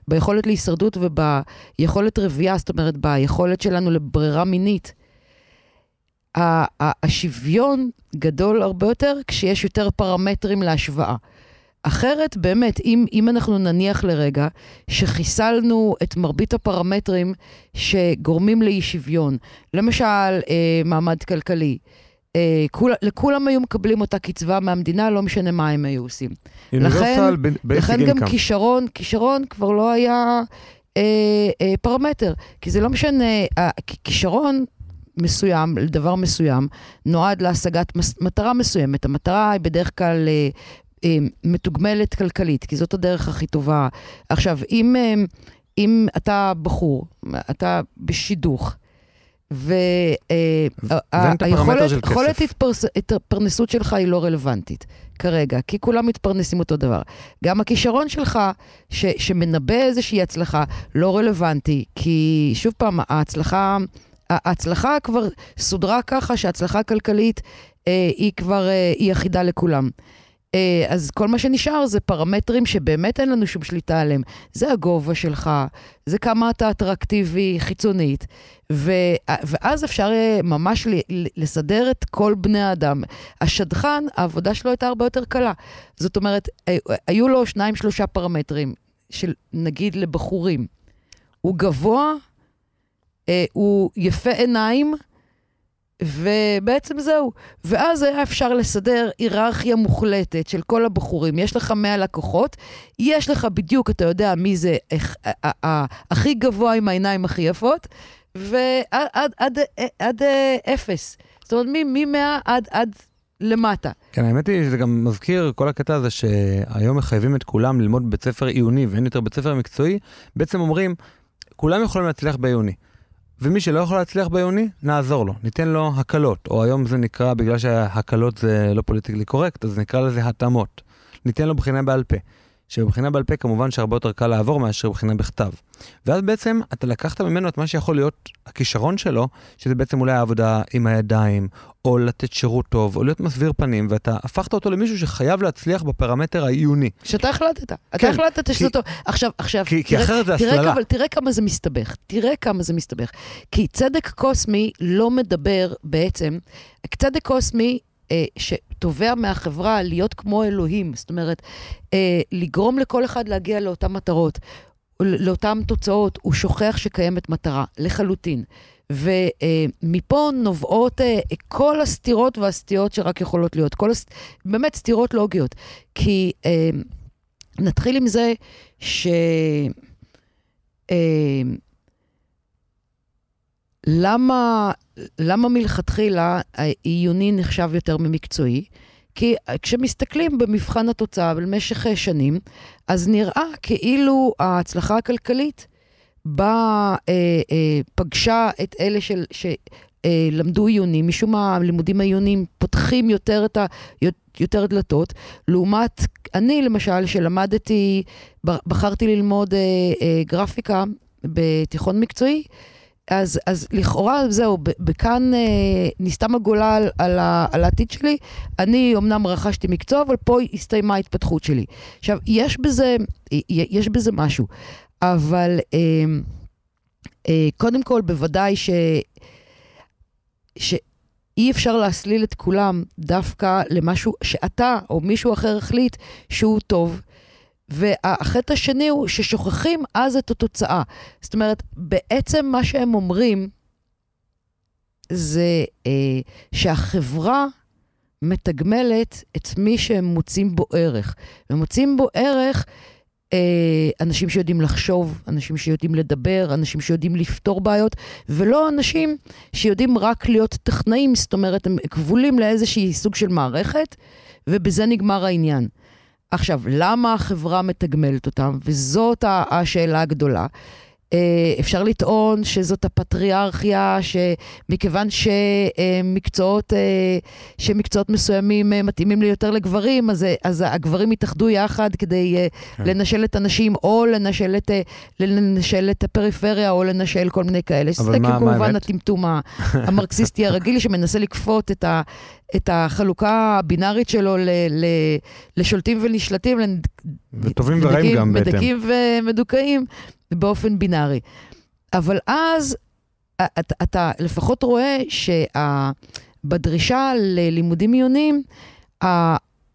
וביכולת אה, להישרדות וביכולת רבייה, זאת אומרת, ביכולת שלנו לברירה מינית. השוויון גדול הרבה יותר כשיש יותר פרמטרים להשוואה. אחרת, באמת, אם, אם אנחנו נניח לרגע שחיסלנו את מרבית הפרמטרים שגורמים לאי שוויון, למשל, אה, מעמד כלכלי, אה, כול, לכולם היו מקבלים אותה קצבה מהמדינה, לא משנה מה הם היו עושים. לכן, לכן גם כישרון, כישרון כבר לא היה אה, אה, פרמטר, כי זה לא משנה, אה, כישרון מסוים, לדבר מסוים, נועד להשגת מטרה מסוימת. המטרה היא בדרך כלל אה, אה, מתוגמלת כלכלית, כי זאת הדרך הכי טובה. עכשיו, אם, אה, אם אתה בחור, אתה בשידוך, והיכולת התפרנסות שלך היא לא רלוונטית כרגע, כי כולם מתפרנסים אותו דבר. גם הכישרון שלך, ש, שמנבא איזושהי הצלחה, לא רלוונטי, כי שוב פעם, ההצלחה, ההצלחה כבר סודרה ככה שההצלחה הכלכלית אה, היא כבר, אה, היא אחידה לכולם. אה, אז כל מה שנשאר זה פרמטרים שבאמת אין לנו שום שליטה עליהם. זה הגובה שלך, זה כמה אתה אטרקטיבי חיצונית, ו, ואז אפשר ממש לסדר את כל בני האדם. השדכן, העבודה שלו הייתה הרבה יותר קלה. זאת אומרת, אה, היו לו שניים, שלושה פרמטרים, של נגיד לבחורים. הוא גבוה, אה, הוא יפה עיניים, ובעצם זהו. ואז היה אפשר לסדר היררכיה מוחלטת של כל הבחורים. יש לך 100 לקוחות, יש לך בדיוק, אתה יודע מי זה איך, ה, ה, ה, הכי גבוה עם העיניים הכי יפות, ועד עד, עד, עד, אה, אפס. זאת אומרת, מ-100 עד, עד למטה. כן, האמת היא שזה גם מזכיר כל הקטע הזה שהיום מחייבים את כולם ללמוד בבית ספר עיוני ואין יותר בית ספר מקצועי, בעצם אומרים, כולם יכולים להצליח בעיוני. ומי שלא יכול להצליח ביוני, נעזור לו, ניתן לו הקלות, או היום זה נקרא, בגלל שהקלות זה לא פוליטיקלי קורקט, אז נקרא לזה התאמות. ניתן לו בחינה בעל פה. שבבחינה בעל פה כמובן שהרבה יותר קל לעבור מאשר בחינה בכתב. ואז בעצם אתה לקחת ממנו את מה שיכול להיות הכישרון שלו, שזה בעצם אולי העבודה עם הידיים, או לתת שירות טוב, או להיות מסביר פנים, ואתה הפכת אותו למישהו שחייב להצליח בפרמטר העיוני. שאתה החלטת, כן, אתה החלטת שזה טוב. עכשיו, עכשיו, כי, תראה, כי אחרת זה הסללה. אבל תראה כמה זה מסתבך, תראה כמה זה מסתבך. כי צדק קוסמי לא מדבר בעצם, צדק קוסמי אה, שתובע מהחברה להיות כמו אלוהים, זאת אומרת, אה, לגרום לכל אחד להגיע לאותן מטרות, לאותן תוצאות, הוא שוכח שקיימת מטרה, לחלוטין. ומפה נובעות אה, כל הסתירות והסטיות שרק יכולות להיות, כל הס... באמת סתירות לוגיות. כי אה, נתחיל עם זה ש... אה, למה, למה מלכתחילה העיוני נחשב יותר ממקצועי? כי כשמסתכלים במבחן התוצאה במשך שנים, אז נראה כאילו ההצלחה הכלכלית באה, אה, אה, פגשה את אלה של, שלמדו עיונים, משום מה הלימודים העיוניים פותחים יותר את ה... יותר דלתות, לעומת אני למשל, שלמדתי, בחרתי ללמוד אה, אה, גרפיקה בתיכון מקצועי, אז, אז לכאורה, זהו, בכאן אה, נסתם הגולה על, על, על העתיד שלי. אני אמנם רכשתי מקצוע, אבל פה הסתיימה ההתפתחות שלי. עכשיו, יש בזה, יש בזה משהו, אבל אה, אה, קודם כל, בוודאי ש... שאי אפשר להסליל את כולם דווקא למשהו שאתה או מישהו אחר החליט שהוא טוב. והחטא השני הוא ששוכחים אז את התוצאה. זאת אומרת, בעצם מה שהם אומרים זה אה, שהחברה מתגמלת את מי שהם מוצאים בו ערך. הם מוצאים בו ערך אה, אנשים שיודעים לחשוב, אנשים שיודעים לדבר, אנשים שיודעים לפתור בעיות, ולא אנשים שיודעים רק להיות טכנאים, זאת אומרת, הם כבולים לאיזשהי סוג של מערכת, ובזה נגמר העניין. עכשיו, למה החברה מתגמלת אותם? וזאת השאלה הגדולה. אה, אפשר לטעון שזאת הפטריארכיה, שמכיוון שמקצועות, אה, שמקצועות מסוימים אה, מתאימים לי יותר לגברים, אז, אז הגברים יתאחדו יחד כדי כן. לנשל את הנשים, או לנשל את, לנשל את הפריפריה, או לנשל כל מיני כאלה. אבל מה, מה כמובן הטמטום המרקסיסטי הרגיל, שמנסה לכפות את, ה, את החלוקה הבינארית שלו ל, ל, לשולטים ונשלטים. וטובים ורעים גם בהתאם. מדכאים ומדוכאים. באופן בינארי. אבל אז אתה, אתה לפחות רואה שבדרישה ללימודים עיוניים,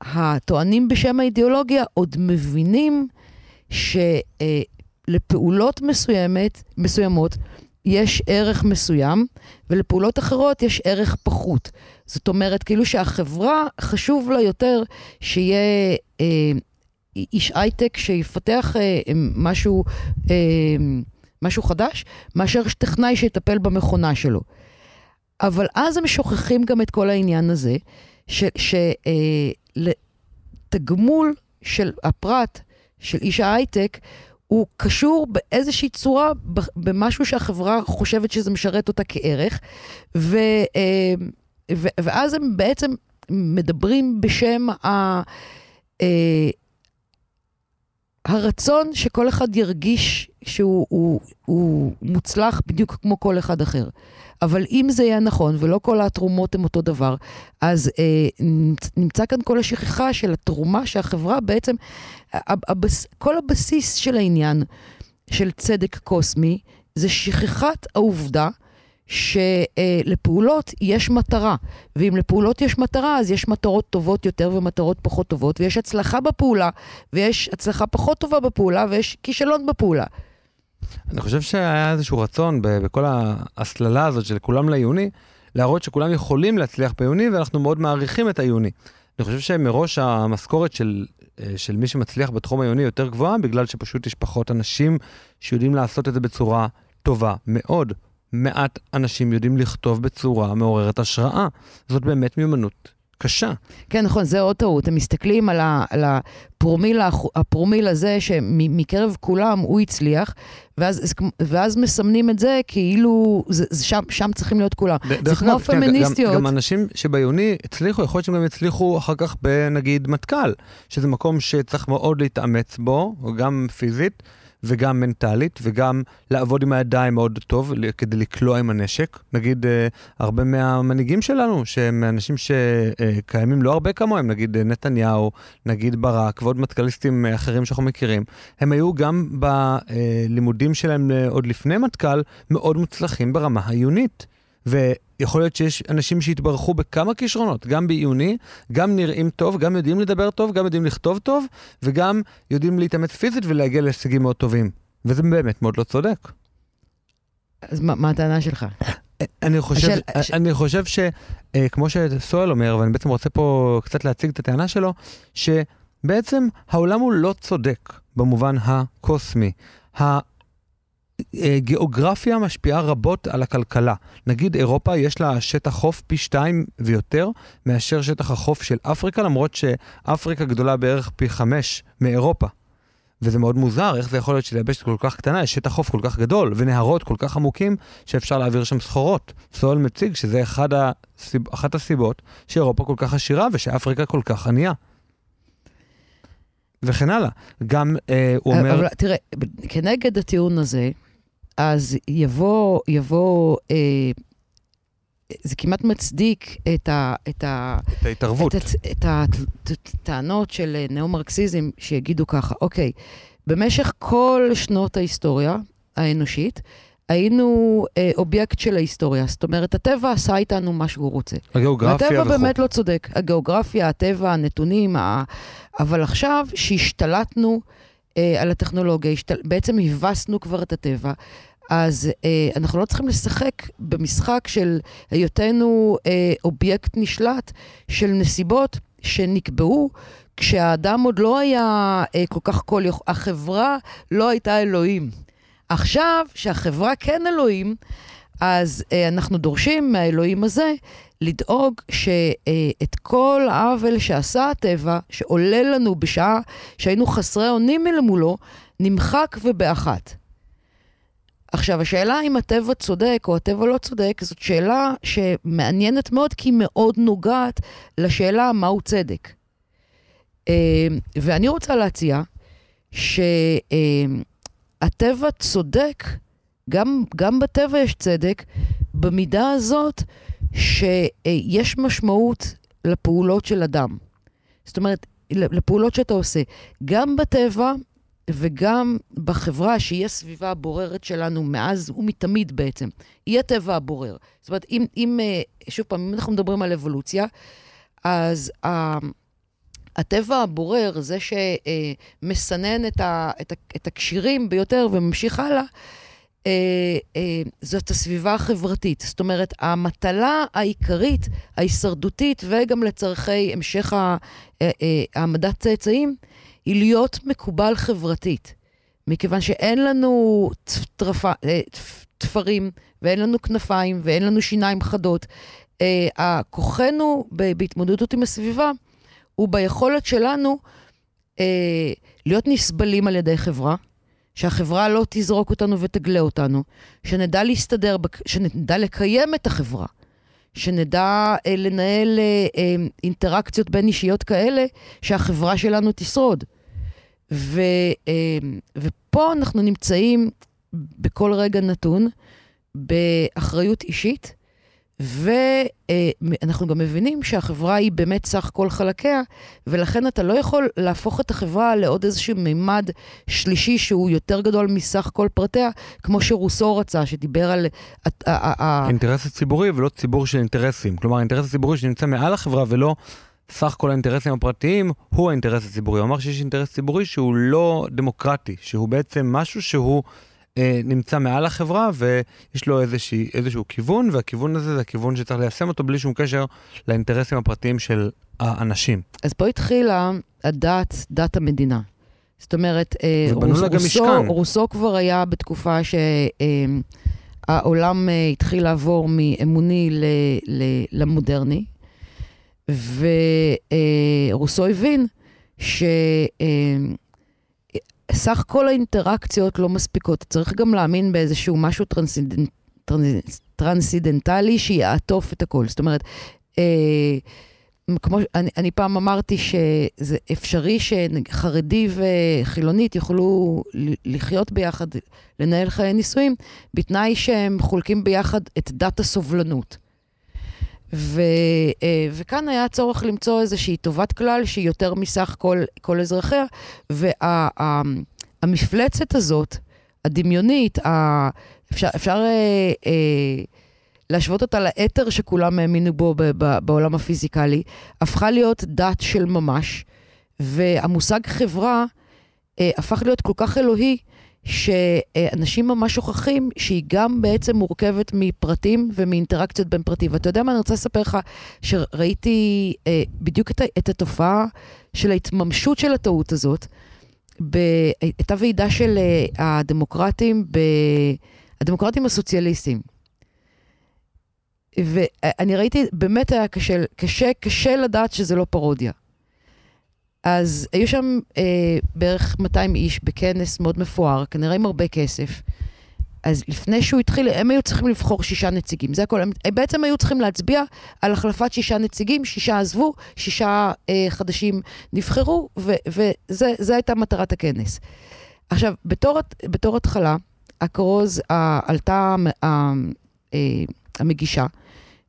הטוענים בשם האידיאולוגיה עוד מבינים שלפעולות מסוימת, מסוימות יש ערך מסוים, ולפעולות אחרות יש ערך פחות. זאת אומרת, כאילו שהחברה, חשוב לה יותר שיהיה אה, איש הייטק שיפתח אה, משהו, אה, משהו חדש, מאשר טכנאי שיטפל במכונה שלו. אבל אז הם שוכחים גם את כל העניין הזה, שתגמול אה, של הפרט, של איש ההייטק, הוא קשור באיזושהי צורה במשהו שהחברה חושבת שזה משרת אותה כערך, ו, אה, ו, ואז הם בעצם מדברים בשם ה... אה, הרצון שכל אחד ירגיש שהוא הוא, הוא מוצלח בדיוק כמו כל אחד אחר. אבל אם זה יהיה נכון, ולא כל התרומות הן אותו דבר, אז אה, נמצא כאן כל השכחה של התרומה שהחברה בעצם, הבס, כל הבסיס של העניין של צדק קוסמי, זה שכחת העובדה שלפעולות יש מטרה, ואם לפעולות יש מטרה, אז יש מטרות טובות יותר ומטרות פחות טובות, ויש הצלחה בפעולה, ויש הצלחה פחות טובה בפעולה, ויש כישלון בפעולה. אני חושב שהיה איזשהו רצון בכל ההסללה הזאת של כולם לעיוני, להראות שכולם יכולים להצליח בעיוני, ואנחנו מאוד מעריכים את העיוני. אני חושב שמראש המשכורת של, אה, של מי שמצליח בתחום העיוני יותר גבוהה, בגלל שפשוט יש פחות אנשים שיודעים לעשות את זה בצורה טובה מאוד. מעט אנשים יודעים לכתוב בצורה מעוררת השראה. זאת באמת מיומנות קשה. כן, נכון, זה עוד טעות. הם מסתכלים על, ה, על הפרומיל, הפרומיל הזה שמקרב כולם הוא הצליח, ואז, ואז מסמנים את זה כאילו זה, זה שם, שם צריכים להיות כולם. זה כמו כן, פמיניסטיות. גם, גם אנשים שבעיוני הצליחו, יכול להיות שהם גם יצליחו אחר כך בנגיד מטכ"ל, שזה מקום שצריך מאוד להתאמץ בו, גם פיזית. וגם מנטלית, וגם לעבוד עם הידיים מאוד טוב כדי לקלוע עם הנשק. נגיד, אה, הרבה מהמנהיגים שלנו, שהם אנשים שקיימים לא הרבה כמוהם, נגיד אה, נתניהו, נגיד ברק, ועוד מטכ"ליסטים אה, אחרים שאנחנו מכירים, הם היו גם בלימודים שלהם עוד לפני מטכ"ל מאוד מוצלחים ברמה העיונית. ו... יכול להיות שיש אנשים שהתברכו בכמה כישרונות, גם בעיוני, גם נראים טוב, גם יודעים לדבר טוב, גם יודעים לכתוב טוב, וגם יודעים להתאמץ פיזית ולהגיע להישגים מאוד טובים. וזה באמת מאוד לא צודק. אז מה, מה הטענה שלך? אני חושב, השאל- השאל... אני חושב שכמו שסואל אומר, ואני בעצם רוצה פה קצת להציג את הטענה שלו, שבעצם העולם הוא לא צודק במובן הקוסמי. הגיאוגרפיה משפיעה רבות על הכלכלה. נגיד אירופה יש לה שטח חוף פי שתיים ויותר מאשר שטח החוף של אפריקה, למרות שאפריקה גדולה בערך פי חמש מאירופה. וזה מאוד מוזר, איך זה יכול להיות שליבשת כל כך קטנה, יש שטח חוף כל כך גדול, ונהרות כל כך עמוקים, שאפשר להעביר שם סחורות. סול מציג שזה אחד הסיב... אחת הסיבות שאירופה כל כך עשירה ושאפריקה כל כך ענייה. וכן הלאה. גם אה, הוא אומר... אבל תראה, כנגד הטיעון הזה, אז יבוא, יבוא, אה, זה כמעט מצדיק את ה... את ה את ההתערבות. את, את, את הטענות של אה, ניאו-מרקסיזם שיגידו ככה, אוקיי, במשך כל שנות ההיסטוריה האנושית, היינו אה, אובייקט של ההיסטוריה. זאת אומרת, הטבע עשה איתנו מה שהוא רוצה. הגיאוגרפיה וכו'. באמת לא צודק. הגיאוגרפיה, הטבע, הנתונים, ה... אבל עכשיו שהשתלטנו אה, על הטכנולוגיה, השתל... בעצם הבסנו כבר את הטבע, אז אה, אנחנו לא צריכים לשחק במשחק של היותנו אה, אובייקט נשלט של נסיבות שנקבעו כשהאדם עוד לא היה אה, כל כך כל יכול... החברה לא הייתה אלוהים. עכשיו, שהחברה כן אלוהים, אז אה, אנחנו דורשים מהאלוהים הזה לדאוג שאת כל העוול שעשה הטבע, שעולה לנו בשעה שהיינו חסרי אונים מלמולו, נמחק ובאחת. עכשיו, השאלה אם הטבע צודק או הטבע לא צודק, זאת שאלה שמעניינת מאוד, כי היא מאוד נוגעת לשאלה מהו צדק. אה, ואני רוצה להציע שהטבע צודק, גם, גם בטבע יש צדק, במידה הזאת שיש משמעות לפעולות של אדם. זאת אומרת, לפעולות שאתה עושה. גם בטבע וגם בחברה, שהיא הסביבה הבוררת שלנו מאז ומתמיד בעצם, היא הטבע הבורר. זאת אומרת, אם, אם שוב פעם, אם אנחנו מדברים על אבולוציה, אז. הטבע הבורר, זה שמסנן את, ה, את, ה, את הקשירים ביותר וממשיך הלאה, אה, אה, זאת הסביבה החברתית. זאת אומרת, המטלה העיקרית, ההישרדותית, וגם לצורכי המשך אה, אה, העמדת צאצאים, היא להיות מקובל חברתית. מכיוון שאין לנו תפרפה, אה, תפרים, ואין לנו כנפיים, ואין לנו שיניים חדות. אה, כוחנו בהתמודדות עם הסביבה הוא ביכולת שלנו אה, להיות נסבלים על ידי חברה. שהחברה לא תזרוק אותנו ותגלה אותנו, שנדע להסתדר, שנדע לקיים את החברה, שנדע אה, לנהל אה, אה, אינטראקציות בין אישיות כאלה, שהחברה שלנו תשרוד. ו, אה, ופה אנחנו נמצאים בכל רגע נתון באחריות אישית, ואנחנו גם מבינים שהחברה היא באמת סך כל חלקיה, ולכן אתה לא יכול להפוך את החברה לעוד איזשהו מימד שלישי שהוא יותר גדול מסך כל פרטיה, כמו שרוסו רצה, שדיבר על... האינטרס הציבורי ולא ציבור של אינטרסים. כלומר, האינטרס הציבורי שנמצא מעל החברה ולא... סך כל האינטרסים הפרטיים הוא האינטרס הציבורי. הוא אמר שיש אינטרס ציבורי שהוא לא דמוקרטי, שהוא בעצם משהו שהוא אה, נמצא מעל החברה ויש לו איזשה, איזשהו כיוון, והכיוון הזה זה הכיוון שצריך ליישם אותו בלי שום קשר לאינטרסים הפרטיים של האנשים. אז פה התחילה הדת, דת המדינה. זאת אומרת, אה, רוס, רוסו, רוסו כבר היה בתקופה שהעולם אה, התחיל לעבור מאמוני ל, ל, למודרני, ורוסו הבין ש... סך כל האינטראקציות לא מספיקות. צריך גם להאמין באיזשהו משהו טרנסצנדנט, טרנס, טרנסצנדנטלי שיעטוף את הכל. זאת אומרת, אה, כמו, אני, אני פעם אמרתי שזה אפשרי שחרדי וחילונית יוכלו לחיות ביחד, לנהל חיי נישואים, בתנאי שהם חולקים ביחד את דת הסובלנות. ו, וכאן היה צורך למצוא איזושהי טובת כלל שהיא יותר מסך כל, כל אזרחיה, והמפלצת וה, הזאת, הדמיונית, ה, אפשר, אפשר אה, אה, להשוות אותה לאתר שכולם האמינו בו ב- ב- בעולם הפיזיקלי, הפכה להיות דת של ממש, והמושג חברה אה, הפך להיות כל כך אלוהי, שאנשים ממש שוכחים שהיא גם בעצם מורכבת מפרטים ומאינטראקציות בין פרטים. ואתה יודע מה, אני רוצה לספר לך שראיתי אה, בדיוק את, את התופעה של ההתממשות של הטעות הזאת. ב... הייתה ועידה של אה, הדמוקרטים, ב... הדמוקרטים הסוציאליסטים. ואני ראיתי, באמת היה קשה, קשה, קשה לדעת שזה לא פרודיה. אז היו שם אה, בערך 200 איש בכנס מאוד מפואר, כנראה עם הרבה כסף. אז לפני שהוא התחיל, הם היו צריכים לבחור שישה נציגים, זה הכל. הם, הם בעצם היו צריכים להצביע על החלפת שישה נציגים, שישה עזבו, שישה אה, חדשים נבחרו, וזו הייתה מטרת הכנס. עכשיו, בתור, בתור התחלה, הכרוז אה, עלתה אה, אה, המגישה,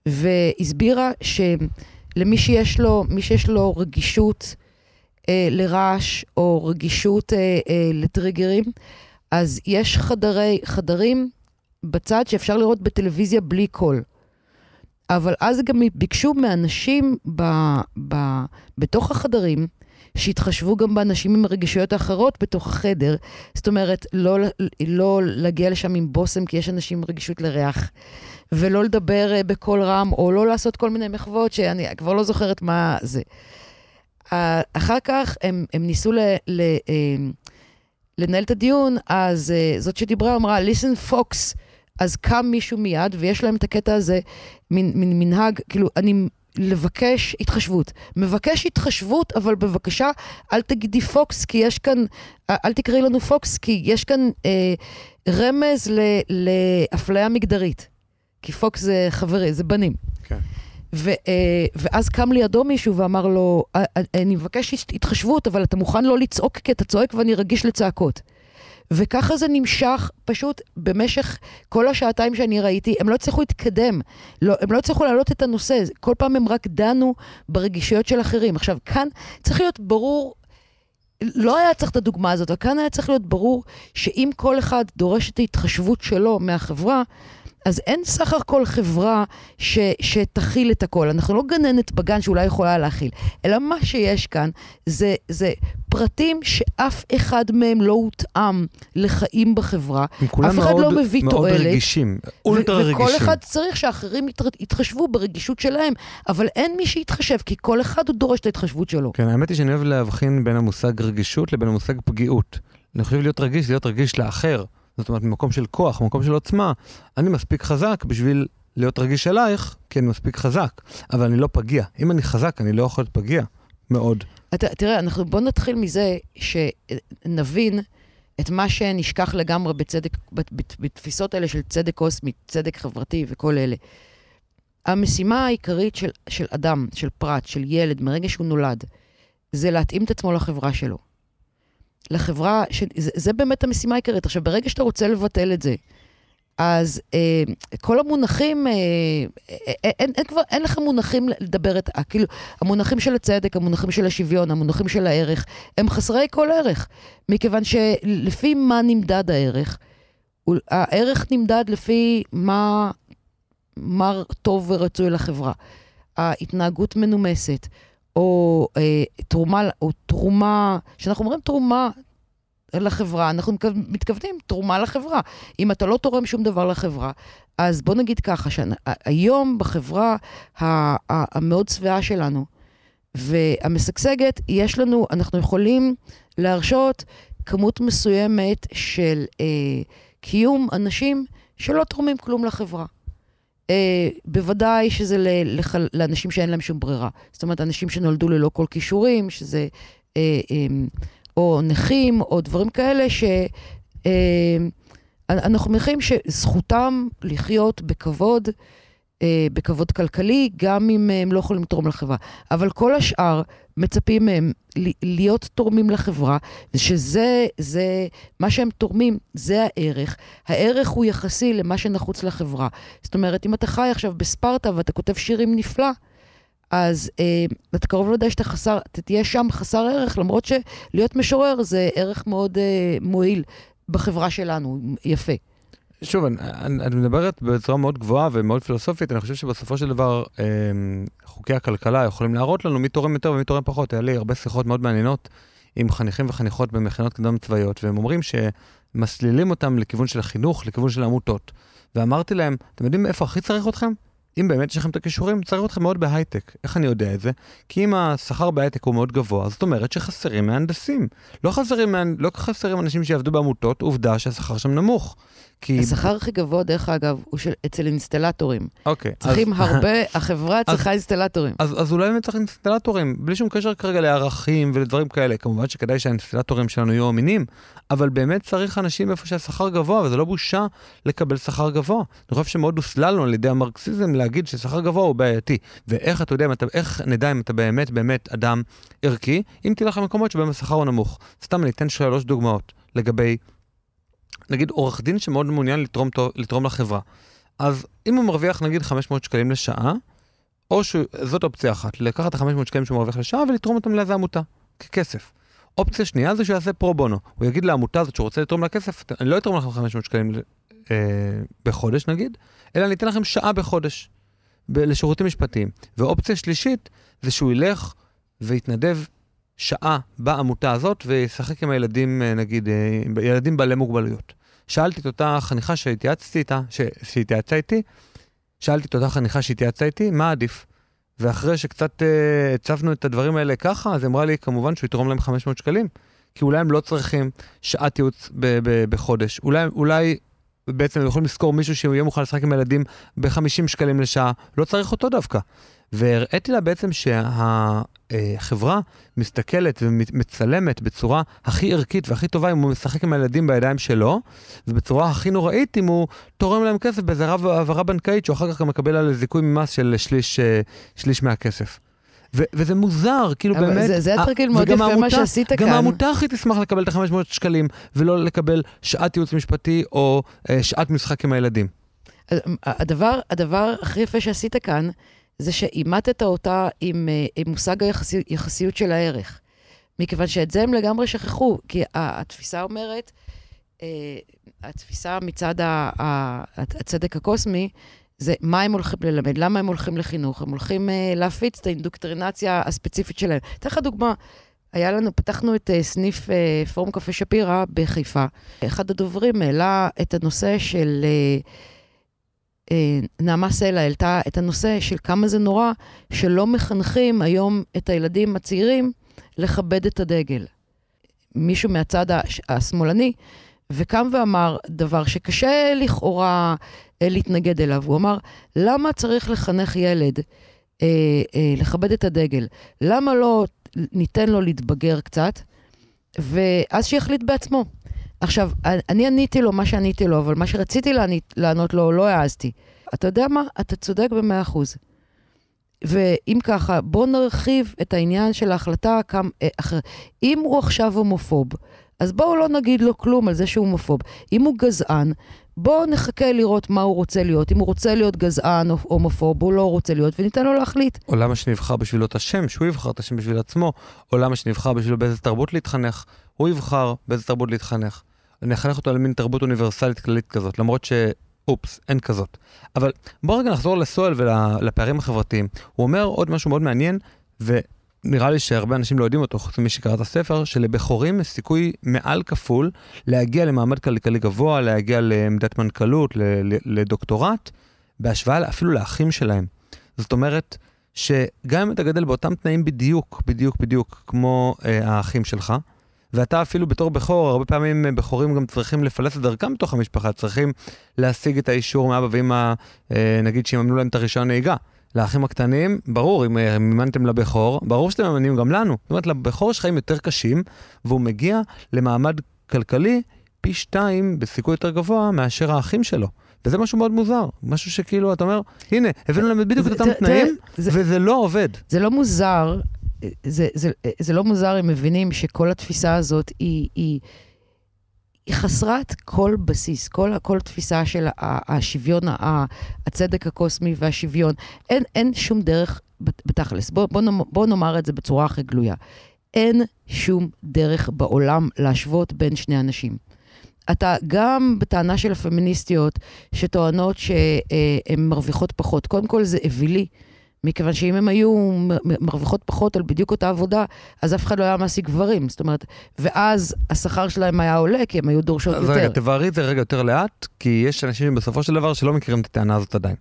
והסבירה שלמי שיש לו, שיש לו רגישות אה, לרעש או רגישות אה, אה, לטריגרים, אז יש חדרי, חדרים בצד שאפשר לראות בטלוויזיה בלי קול. אבל אז גם ביקשו מאנשים ב, ב, בתוך החדרים, שיתחשבו גם באנשים עם הרגישויות האחרות בתוך החדר. זאת אומרת, לא, לא להגיע לשם עם בושם, כי יש אנשים עם רגישות לריח, ולא לדבר אה, בקול רם, או לא לעשות כל מיני מחוות שאני כבר לא זוכרת מה זה. אחר כך הם, הם ניסו ל, ל, אה, לנהל את הדיון, אז uh, זאת שדיברה אמרה, listen fox, אז קם מישהו מיד, ויש להם את הקטע הזה, מין, מין מנהג, כאילו, אני לבקש התחשבות. מבקש התחשבות, אבל בבקשה, אל תגידי פוקס, כי יש כאן, אל תקראי לנו פוקס, כי יש כאן אה, רמז ל, לאפליה מגדרית. כי פוקס זה חברי, זה בנים. כן. ו, אה, ואז קם לידו מישהו ואמר לו, אה, אה, אני מבקש התחשבות, אבל אתה מוכן לא לצעוק כי אתה צועק ואני רגיש לצעקות. וככה זה נמשך פשוט במשך כל השעתיים שאני ראיתי, הם לא הצליחו להתקדם, לא, הם לא הצליחו להעלות את הנושא, כל פעם הם רק דנו ברגישויות של אחרים. עכשיו, כאן צריך להיות ברור, לא היה צריך את הדוגמה הזאת, אבל כאן היה צריך להיות ברור שאם כל אחד דורש את ההתחשבות שלו מהחברה, אז אין סך הכל חברה ש, שתכיל את הכל. אנחנו לא גננת בגן שאולי יכולה להכיל, אלא מה שיש כאן זה, זה פרטים שאף אחד מהם לא הותאם לחיים בחברה. אף אחד מאוד, לא מביא מאוד תועלת. מאוד רגישים, אולטרה רגישים. וכל אחד צריך שאחרים יתחשבו ברגישות שלהם, אבל אין מי שיתחשב, כי כל אחד הוא דורש את ההתחשבות שלו. כן, האמת היא שאני אוהב להבחין בין המושג רגישות לבין המושג פגיעות. אני חושב להיות רגיש זה להיות רגיש לאחר. זאת אומרת, ממקום של כוח, ממקום של עוצמה, אני מספיק חזק בשביל להיות רגיש אלייך, כי אני מספיק חזק, אבל אני לא פגיע. אם אני חזק, אני לא יכול להיות פגיע. מאוד. אתה, תראה, אנחנו בוא נתחיל מזה שנבין את מה שנשכח לגמרי בצדק, בתפיסות האלה של צדק קוסמי, צדק חברתי וכל אלה. המשימה העיקרית של, של אדם, של פרט, של ילד, מרגע שהוא נולד, זה להתאים את עצמו לחברה שלו. לחברה, ש... זה, זה באמת המשימה העיקרית. עכשיו, ברגע שאתה רוצה לבטל את זה, אז אה, כל המונחים, אה, אה, אין, אין, אין כבר, אין לך מונחים לדבר את, אה, כאילו, המונחים של הצדק, המונחים של השוויון, המונחים של הערך, הם חסרי כל ערך. מכיוון שלפי מה נמדד הערך? הערך נמדד לפי מה, מה טוב ורצוי לחברה. ההתנהגות מנומסת. או אה, תרומה, או תרומה, כשאנחנו אומרים תרומה לחברה, אנחנו מתכוונים תרומה לחברה. אם אתה לא תורם שום דבר לחברה, אז בוא נגיד ככה, שהיום בחברה המאוד שבעה שלנו והמשגשגת, יש לנו, אנחנו יכולים להרשות כמות מסוימת של אה, קיום אנשים שלא תורמים כלום לחברה. אה, בוודאי שזה ל, לח, לאנשים שאין להם שום ברירה. זאת אומרת, אנשים שנולדו ללא כל כישורים, שזה אה, אה, או נכים, או דברים כאלה, ש... אה, מניחים שזכותם לחיות בכבוד, אה, בכבוד כלכלי, גם אם הם לא יכולים לתרום לחברה. אבל כל השאר מצפים מהם להיות תורמים לחברה, שזה, זה, מה שהם תורמים, זה הערך. הערך הוא יחסי למה שנחוץ לחברה. זאת אומרת, אם אתה חי עכשיו בספרטה ואתה כותב שירים נפלא, אז אה, אתה קרוב לוודאי שאתה חסר, אתה תהיה שם חסר ערך, למרות שלהיות משורר זה ערך מאוד אה, מועיל בחברה שלנו, יפה. שוב, אני- אני- מדברת בצורה מאוד גבוהה ומאוד פילוסופית, אני חושב שבסופו של דבר אה, חוקי הכלכלה יכולים להראות לנו מי תורם יותר ומי תורם פחות. היה לי הרבה שיחות מאוד מעניינות עם חניכים וחניכות במכינות קדם צבאיות, והם אומרים שמסלילים אותם לכיוון של החינוך, לכיוון של העמותות. ואמרתי להם, אתם יודעים איפה הכי צריך אתכם? אם באמת יש לכם את הכישורים, צריך אתכם מאוד בהייטק. איך אני יודע את זה? כי אם השכר בהייטק הוא מאוד גבוה, זאת אומרת שחסרים מהנדסים. לא חסרים, לא חסרים אנשים שיעבדו בעמותות, עובדה שהשכר שם נמוך. כי... השכר הכי גבוה, דרך אגב, הוא של, אצל אינסטלטורים. אוקיי. צריכים <laughs> אז- הרבה, החברה צריכה אינסטלטורים. אז, אז אולי באמת צריך אינסטלטורים, בלי שום קשר כרגע לערכים ולדברים כאלה. כמובן שכדאי שהאינסטלטורים שלנו יהיו אמינים, אבל באמת צריך אנשים איפה שהשכר גבוה, וזה לא בושה לקבל שכר גבוה. אני חושב שמאוד הוסלל לנו על ידי המרקסיזם להגיד ששכר גבוה הוא בעייתי. ואיך אתה יודע, אתה, איך נדע אם אתה באמת באמת אדם ערכי, אם תלך למקומות שבהם השכר הוא נמוך. סתם אני אתן שלוש דוגמאות לגבי, נגיד עורך דין שמאוד מעוניין לתרום, לתרום לחברה. אז אם הוא מרוויח נגיד 500 שקלים לשעה, או שזאת אופציה אחת, לקחת את ה-500 שקלים שהוא מרוויח לשעה ולתרום אותם לאיזה עמותה, ככסף. אופציה שנייה זה שהוא יעשה פרו בונו. הוא יגיד לעמותה הזאת שהוא רוצה לתרום לה כסף, אני לא אתרום לכם 500 שקלים אה, בחודש נגיד, אלא אני אתן לכם שעה בחודש ב- לשירותים משפטיים. ואופציה שלישית זה שהוא ילך ויתנדב שעה בעמותה הזאת וישחק עם הילדים, אה, נגיד, אה, ילדים בעלי מוגבלויות. שאלתי את אותה חניכה שהתייעצתי איתה, ש- שהתייעצה איתי, שאלתי את אותה חניכה שהתייעצה איתי, מה עדיף? ואחרי שקצת אה, הצבנו את הדברים האלה ככה, אז אמרה לי כמובן שהוא יתרום להם 500 שקלים. כי אולי הם לא צריכים שעת ייעוץ ב- ב- בחודש. אולי, אולי בעצם הם יכולים לשכור מישהו שיהיה מוכן לשחק עם הילדים ב-50 שקלים לשעה, לא צריך אותו דווקא. והראיתי לה בעצם שהחברה מסתכלת ומצלמת בצורה הכי ערכית והכי טובה אם הוא משחק עם הילדים בידיים שלו, ובצורה הכי נוראית אם הוא תורם להם כסף באיזה רב- העברה בנקאית שהוא אחר כך גם מקבל על זיכוי ממס של שליש, אה, שליש מהכסף. ו- וזה מוזר, כאילו באמת... זה- זה היה ה- תרגיל מאוד יפה, מה העמותה- שעשית גם כאן. העמותה הכי תשמח לקבל את ה-500 שקלים, ולא לקבל שעת ייעוץ משפטי או אה, שעת משחק עם הילדים. הדבר, הדבר הכי יפה שעשית כאן, זה שאימתת אותה עם, אה, עם מושג היחסיות יחסיות של הערך. מכיוון שאת זה הם לגמרי שכחו, כי התפיסה אומרת, אה, התפיסה מצד הצדק הקוסמי, זה מה הם הולכים ללמד, למה הם הולכים לחינוך, הם הולכים אה, להפיץ את האינדוקטרינציה הספציפית שלהם. אתן לך דוגמה, היה לנו, פתחנו את סניף פורום קפה שפירא בחיפה. אחד הדוברים העלה את הנושא של... נעמה סלע העלתה את הנושא של כמה זה נורא שלא מחנכים היום את הילדים הצעירים לכבד את הדגל. מישהו מהצד הש- השמאלני, וקם ואמר דבר שקשה לכאורה אה, להתנגד אליו. הוא אמר, למה צריך לחנך ילד אה, אה, לכבד את הדגל? למה לא ניתן לו להתבגר קצת, ואז שיחליט בעצמו? עכשיו, אני עניתי לו מה שעניתי לו, אבל מה שרציתי לענית, לענות לו, לא העזתי. אתה יודע מה? אתה צודק במאה אחוז. ואם ככה, בוא נרחיב את העניין של ההחלטה כמה, אה, אחר. אם הוא עכשיו הומופוב, אז בואו לא נגיד לו כלום על זה שהוא הומופוב. אם הוא גזען, בואו נחכה לראות מה הוא רוצה להיות. אם הוא רוצה להיות גזען או הומופוב, הוא לא רוצה להיות, וניתן לו להחליט. או למה שנבחר בשבילו את השם, שהוא יבחר את השם בשביל עצמו, או למה שנבחר בשבילו באיזה תרבות להתחנך, הוא יבחר באיזה תרבות להתחנך. נחנך אותו למין תרבות אוניברסלית כללית כזאת, למרות ש... אופס, אין כזאת. אבל בואו רגע נחזור לסואל ולפערים החברתיים. הוא אומר עוד משהו מאוד מעניין, ונראה לי שהרבה אנשים לא יודעים אותו, חוץ ממי שקרא את הספר, שלבחורים יש סיכוי מעל כפול להגיע למעמד כלכלי גבוה, להגיע לעמדת מנכ"לות, לדוקטורט, בהשוואה אפילו לאחים שלהם. זאת אומרת, שגם אם אתה גדל באותם תנאים בדיוק, בדיוק, בדיוק, כמו אה, האחים שלך, ואתה אפילו בתור בכור, הרבה פעמים אה, בכורים גם צריכים לפלס את דרכם בתוך המשפחה, צריכים להשיג את האישור מאבא ואמא, אה, נגיד שיממנו להם את הרישיון נהיגה. לאחים הקטנים, ברור, אם אה, מימנתם לבכור, ברור שאתם מממנים גם לנו. זאת אומרת, לבכור יש חיים יותר קשים, והוא מגיע למעמד כלכלי פי שתיים בסיכוי יותר גבוה מאשר האחים שלו. וזה משהו מאוד מוזר, משהו שכאילו, אתה אומר, הנה, הבאנו להם בדיוק את אותם תנאים, זה- וזה לא עובד. זה לא מוזר, זה, זה, זה לא מוזר אם מבינים שכל התפיסה הזאת היא, היא, היא חסרת כל בסיס, כל, כל תפיסה של השוויון, הצדק הקוסמי והשוויון. אין, אין שום דרך בת- בתכלס. בוא, בוא, נאמר- בוא נאמר את זה בצורה הכי גלויה. אין שום דרך בעולם להשוות בין שני אנשים. אתה גם בטענה של הפמיניסטיות, שטוענות שהן מרוויחות פחות, קודם כל זה אווילי. מכיוון שאם הן היו מרוויחות פחות על בדיוק אותה עבודה, אז אף אחד לא היה מעסיק גברים. זאת אומרת, ואז השכר שלהם היה עולה, כי הם היו דורשות אז יותר. רגע, תבהרי את זה רגע יותר לאט, כי יש אנשים בסופו של דבר שלא מכירים את הטענה הזאת עדיין.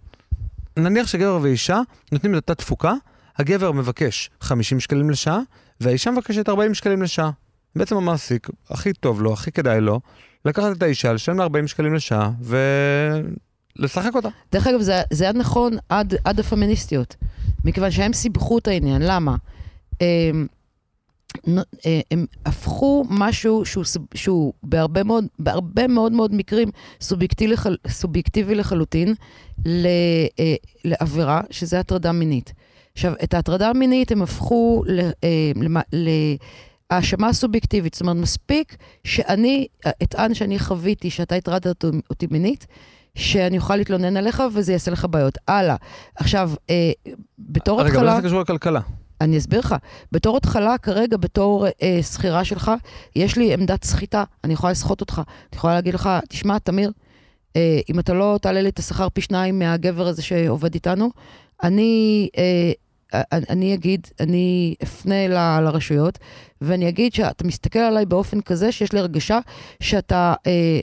נניח שגבר ואישה נותנים את אותה תפוקה, הגבר מבקש 50 שקלים לשעה, והאישה מבקשת 40 שקלים לשעה. בעצם המעסיק, הכי טוב לו, הכי כדאי לו, לקחת את האישה, לשלם לה 40 שקלים לשעה, ולשחק אותה. דרך אגב, זה, זה היה נכון עד, עד הפמיניסטיות, מכיוון שהם סיבכו את העניין. למה? הם, נו- אה, הם הפכו משהו שהוא, שהוא בהרבה מאוד, בהרבה מאוד מאוד מקרים סובייקטיבי, לחל, סובייקטיבי לחלוטין ל, אה, לעבירה, שזה הטרדה מינית. עכשיו, את ההטרדה המינית הם הפכו אה, להאשמה סובייקטיבית. זאת אומרת, מספיק שאני אטען שאני חוויתי שאתה הטרדת אותי מינית, שאני אוכל להתלונן עליך וזה יעשה לך בעיות. הלאה. עכשיו, אה, בתור רגע, אבל התחלה... איך זה קשור לכלכלה? אני אסביר לך. בתור התחלה, כרגע, בתור אה, שכירה שלך, יש לי עמדת סחיטה, אני יכולה לסחוט אותך. אני יכולה להגיד לך, תשמע, תמיר, אה, אם אתה לא תעלה לי את השכר פי שניים מהגבר הזה שעובד איתנו, אני, אה, אני, אני אגיד, אני אפנה ל, לרשויות, ואני אגיד שאתה מסתכל עליי באופן כזה שיש לי הרגשה שאתה אה,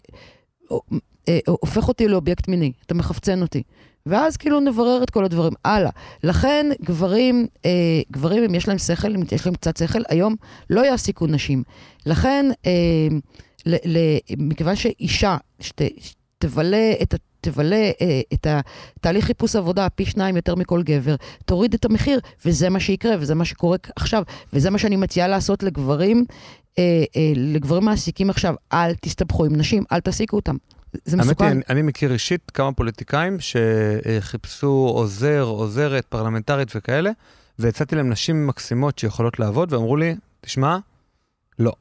אה, הופך אותי לאובייקט מיני, אתה מחפצן אותי. ואז כאילו נברר את כל הדברים. הלאה. לכן גברים, אה, גברים, אם יש להם שכל, אם יש להם קצת שכל, היום לא יעסיקו נשים. לכן, אה, ל, ל, מכיוון שאישה שת, שתבלה את ה... תבלה אה, את התהליך חיפוש עבודה פי שניים יותר מכל גבר, תוריד את המחיר, וזה מה שיקרה, וזה מה שקורה עכשיו, וזה מה שאני מציעה לעשות לגברים, אה, אה, לגברים מעסיקים עכשיו, אל תסתבכו עם נשים, אל תעסיקו אותם. זה האמת היא, מסוכן. אני, אני מכיר אישית כמה פוליטיקאים שחיפשו עוזר, עוזרת, פרלמנטרית וכאלה, והצעתי להם נשים מקסימות שיכולות לעבוד, ואמרו לי, תשמע, לא.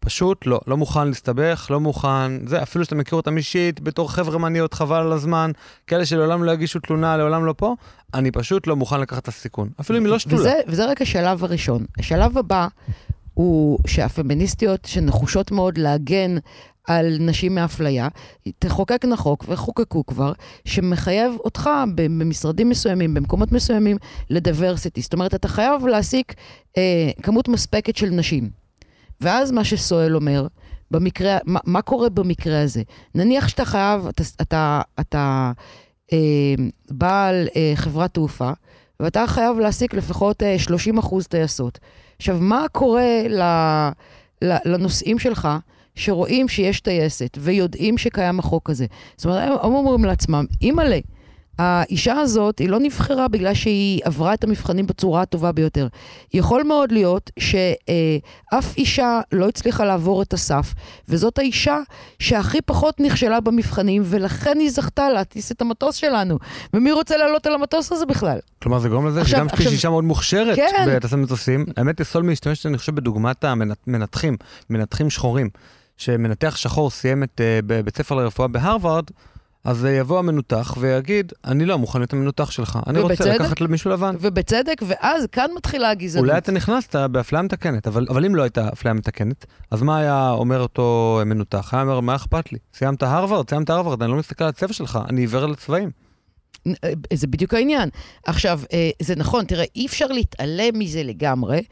פשוט לא, לא מוכן להסתבך, לא מוכן, זה, אפילו שאתה מכיר אותם אישית, בתור חבר'ה מניות, חבל על הזמן, כאלה שלעולם לא יגישו תלונה, לעולם לא פה, אני פשוט לא מוכן לקחת את הסיכון. אפילו אם היא לא שתולה. וזה, וזה רק השלב הראשון. השלב הבא הוא שהפמיניסטיות שנחושות מאוד להגן על נשים מאפליה, תחוקקנה חוק, וחוקקו כבר, שמחייב אותך במשרדים מסוימים, במקומות מסוימים, לדברסיטי. זאת אומרת, אתה חייב להעסיק אה, כמות מספקת של נשים. ואז מה שסואל אומר, במקרה, מה, מה קורה במקרה הזה? נניח שאתה חייב, אתה, אתה, אתה אה, בעל אה, חברת תעופה, ואתה חייב להעסיק לפחות אה, 30 אחוז טייסות. עכשיו, מה קורה ל, ל, לנוסעים שלך שרואים שיש טייסת ויודעים שקיים החוק הזה? זאת אומרת, הם אומרים לעצמם, אימא'לה, האישה הזאת, היא לא נבחרה בגלל שהיא עברה את המבחנים בצורה הטובה ביותר. יכול מאוד להיות שאף אישה לא הצליחה לעבור את הסף, וזאת האישה שהכי פחות נכשלה במבחנים, ולכן היא זכתה להטיס את המטוס שלנו. ומי רוצה לעלות על המטוס הזה בכלל? כלומר, זה גורם לזה עכשיו- שגם עכשיו- אישה מאוד מוכשרת כן. בטסי מטוסים, האמת היא, סולמי השתמש, אני חושב, בדוגמת המנתחים, מנתחים שחורים, שמנתח שחור סיים את אה, בבית ספר לרפואה בהרווארד, אז יבוא המנותח ויגיד, אני לא מוכן להיות המנותח שלך, אני רוצה ובצדק. לקחת למישהו לבן. ובצדק, ואז כאן מתחילה הגזענות. אולי אתה נכנסת באפליה מתקנת, אבל, אבל אם לא הייתה אפליה מתקנת, אז מה היה אומר אותו מנותח? היה אומר, מה אכפת לי? סיימת הרווארד, סיימת הרווארד, אני לא מסתכל על הצבע שלך, אני עיוור לצבעים. אה, זה בדיוק העניין. עכשיו, אה, זה נכון, תראה, אי אפשר להתעלם מזה לגמרי,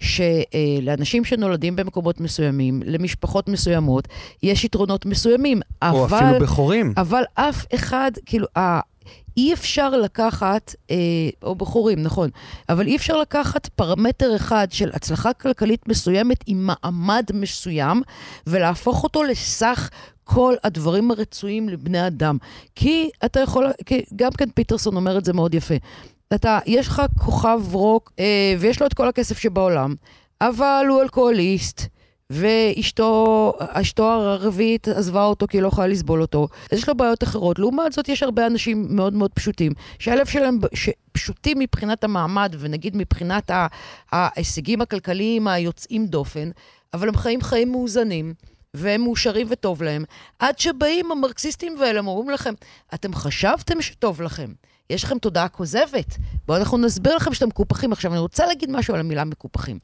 שלאנשים שנולדים במקומות מסוימים, למשפחות מסוימות, יש יתרונות מסוימים, או אבל... אפילו בחורים. אבל אף אחד, כאילו. אי אפשר לקחת, אה, או בחורים, נכון, אבל אי אפשר לקחת פרמטר אחד של הצלחה כלכלית מסוימת עם מעמד מסוים, ולהפוך אותו לסך כל הדברים הרצויים לבני אדם. כי אתה יכול, כי גם כן פיטרסון אומר את זה מאוד יפה. אתה, יש לך כוכב רוק, אה, ויש לו את כל הכסף שבעולם, אבל הוא אלכוהוליסט. ואשתו, אשתו הרביעית עזבה אותו כי היא לא יכולה לסבול אותו. אז יש לו בעיות אחרות. לעומת זאת, יש הרבה אנשים מאוד מאוד פשוטים, שהלב שלהם פשוטים מבחינת המעמד, ונגיד מבחינת ההישגים הכלכליים היוצאים דופן, אבל הם חיים חיים מאוזנים. והם מאושרים וטוב להם, עד שבאים המרקסיסטים ואלה, הם אומרים לכם, אתם חשבתם שטוב לכם, יש לכם תודעה כוזבת, בואו אנחנו נסביר לכם שאתם מקופחים. עכשיו, אני רוצה להגיד משהו על המילה מקופחים.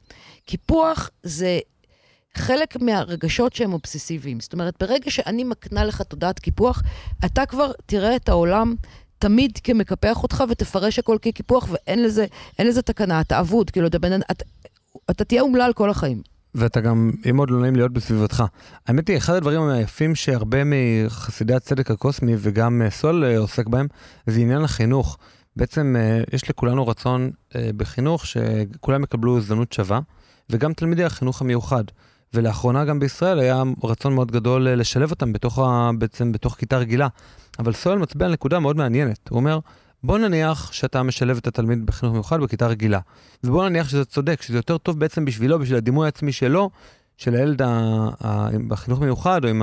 קיפוח זה חלק מהרגשות שהם אובססיביים. זאת אומרת, ברגע שאני מקנה לך תודעת קיפוח, אתה כבר תראה את העולם תמיד כמקפח אותך ותפרש הכל כקיפוח, ואין לזה, לזה תקנה, אתה אבוד, כאילו, אתה, אתה, אתה תהיה אומלל כל החיים. ואתה גם, אם מאוד לא נעים להיות בסביבתך. האמת היא, אחד הדברים היפים שהרבה מחסידי הצדק הקוסמי וגם אה, סול אה, עוסק בהם, זה עניין החינוך. בעצם אה, יש לכולנו רצון בחינוך שכולם יקבלו הזדמנות שווה, וגם תלמידי החינוך המיוחד. ולאחרונה גם בישראל היה רצון מאוד גדול לשלב אותם בתוך, ה, בעצם בתוך כיתה רגילה. אבל סואל מצביע על נקודה מאוד מעניינת. הוא אומר, בוא נניח שאתה משלב את התלמיד בחינוך מיוחד בכיתה רגילה, ובוא נניח שזה צודק, שזה יותר טוב בעצם בשבילו, בשביל הדימוי העצמי שלו, של הילד בחינוך מיוחד או עם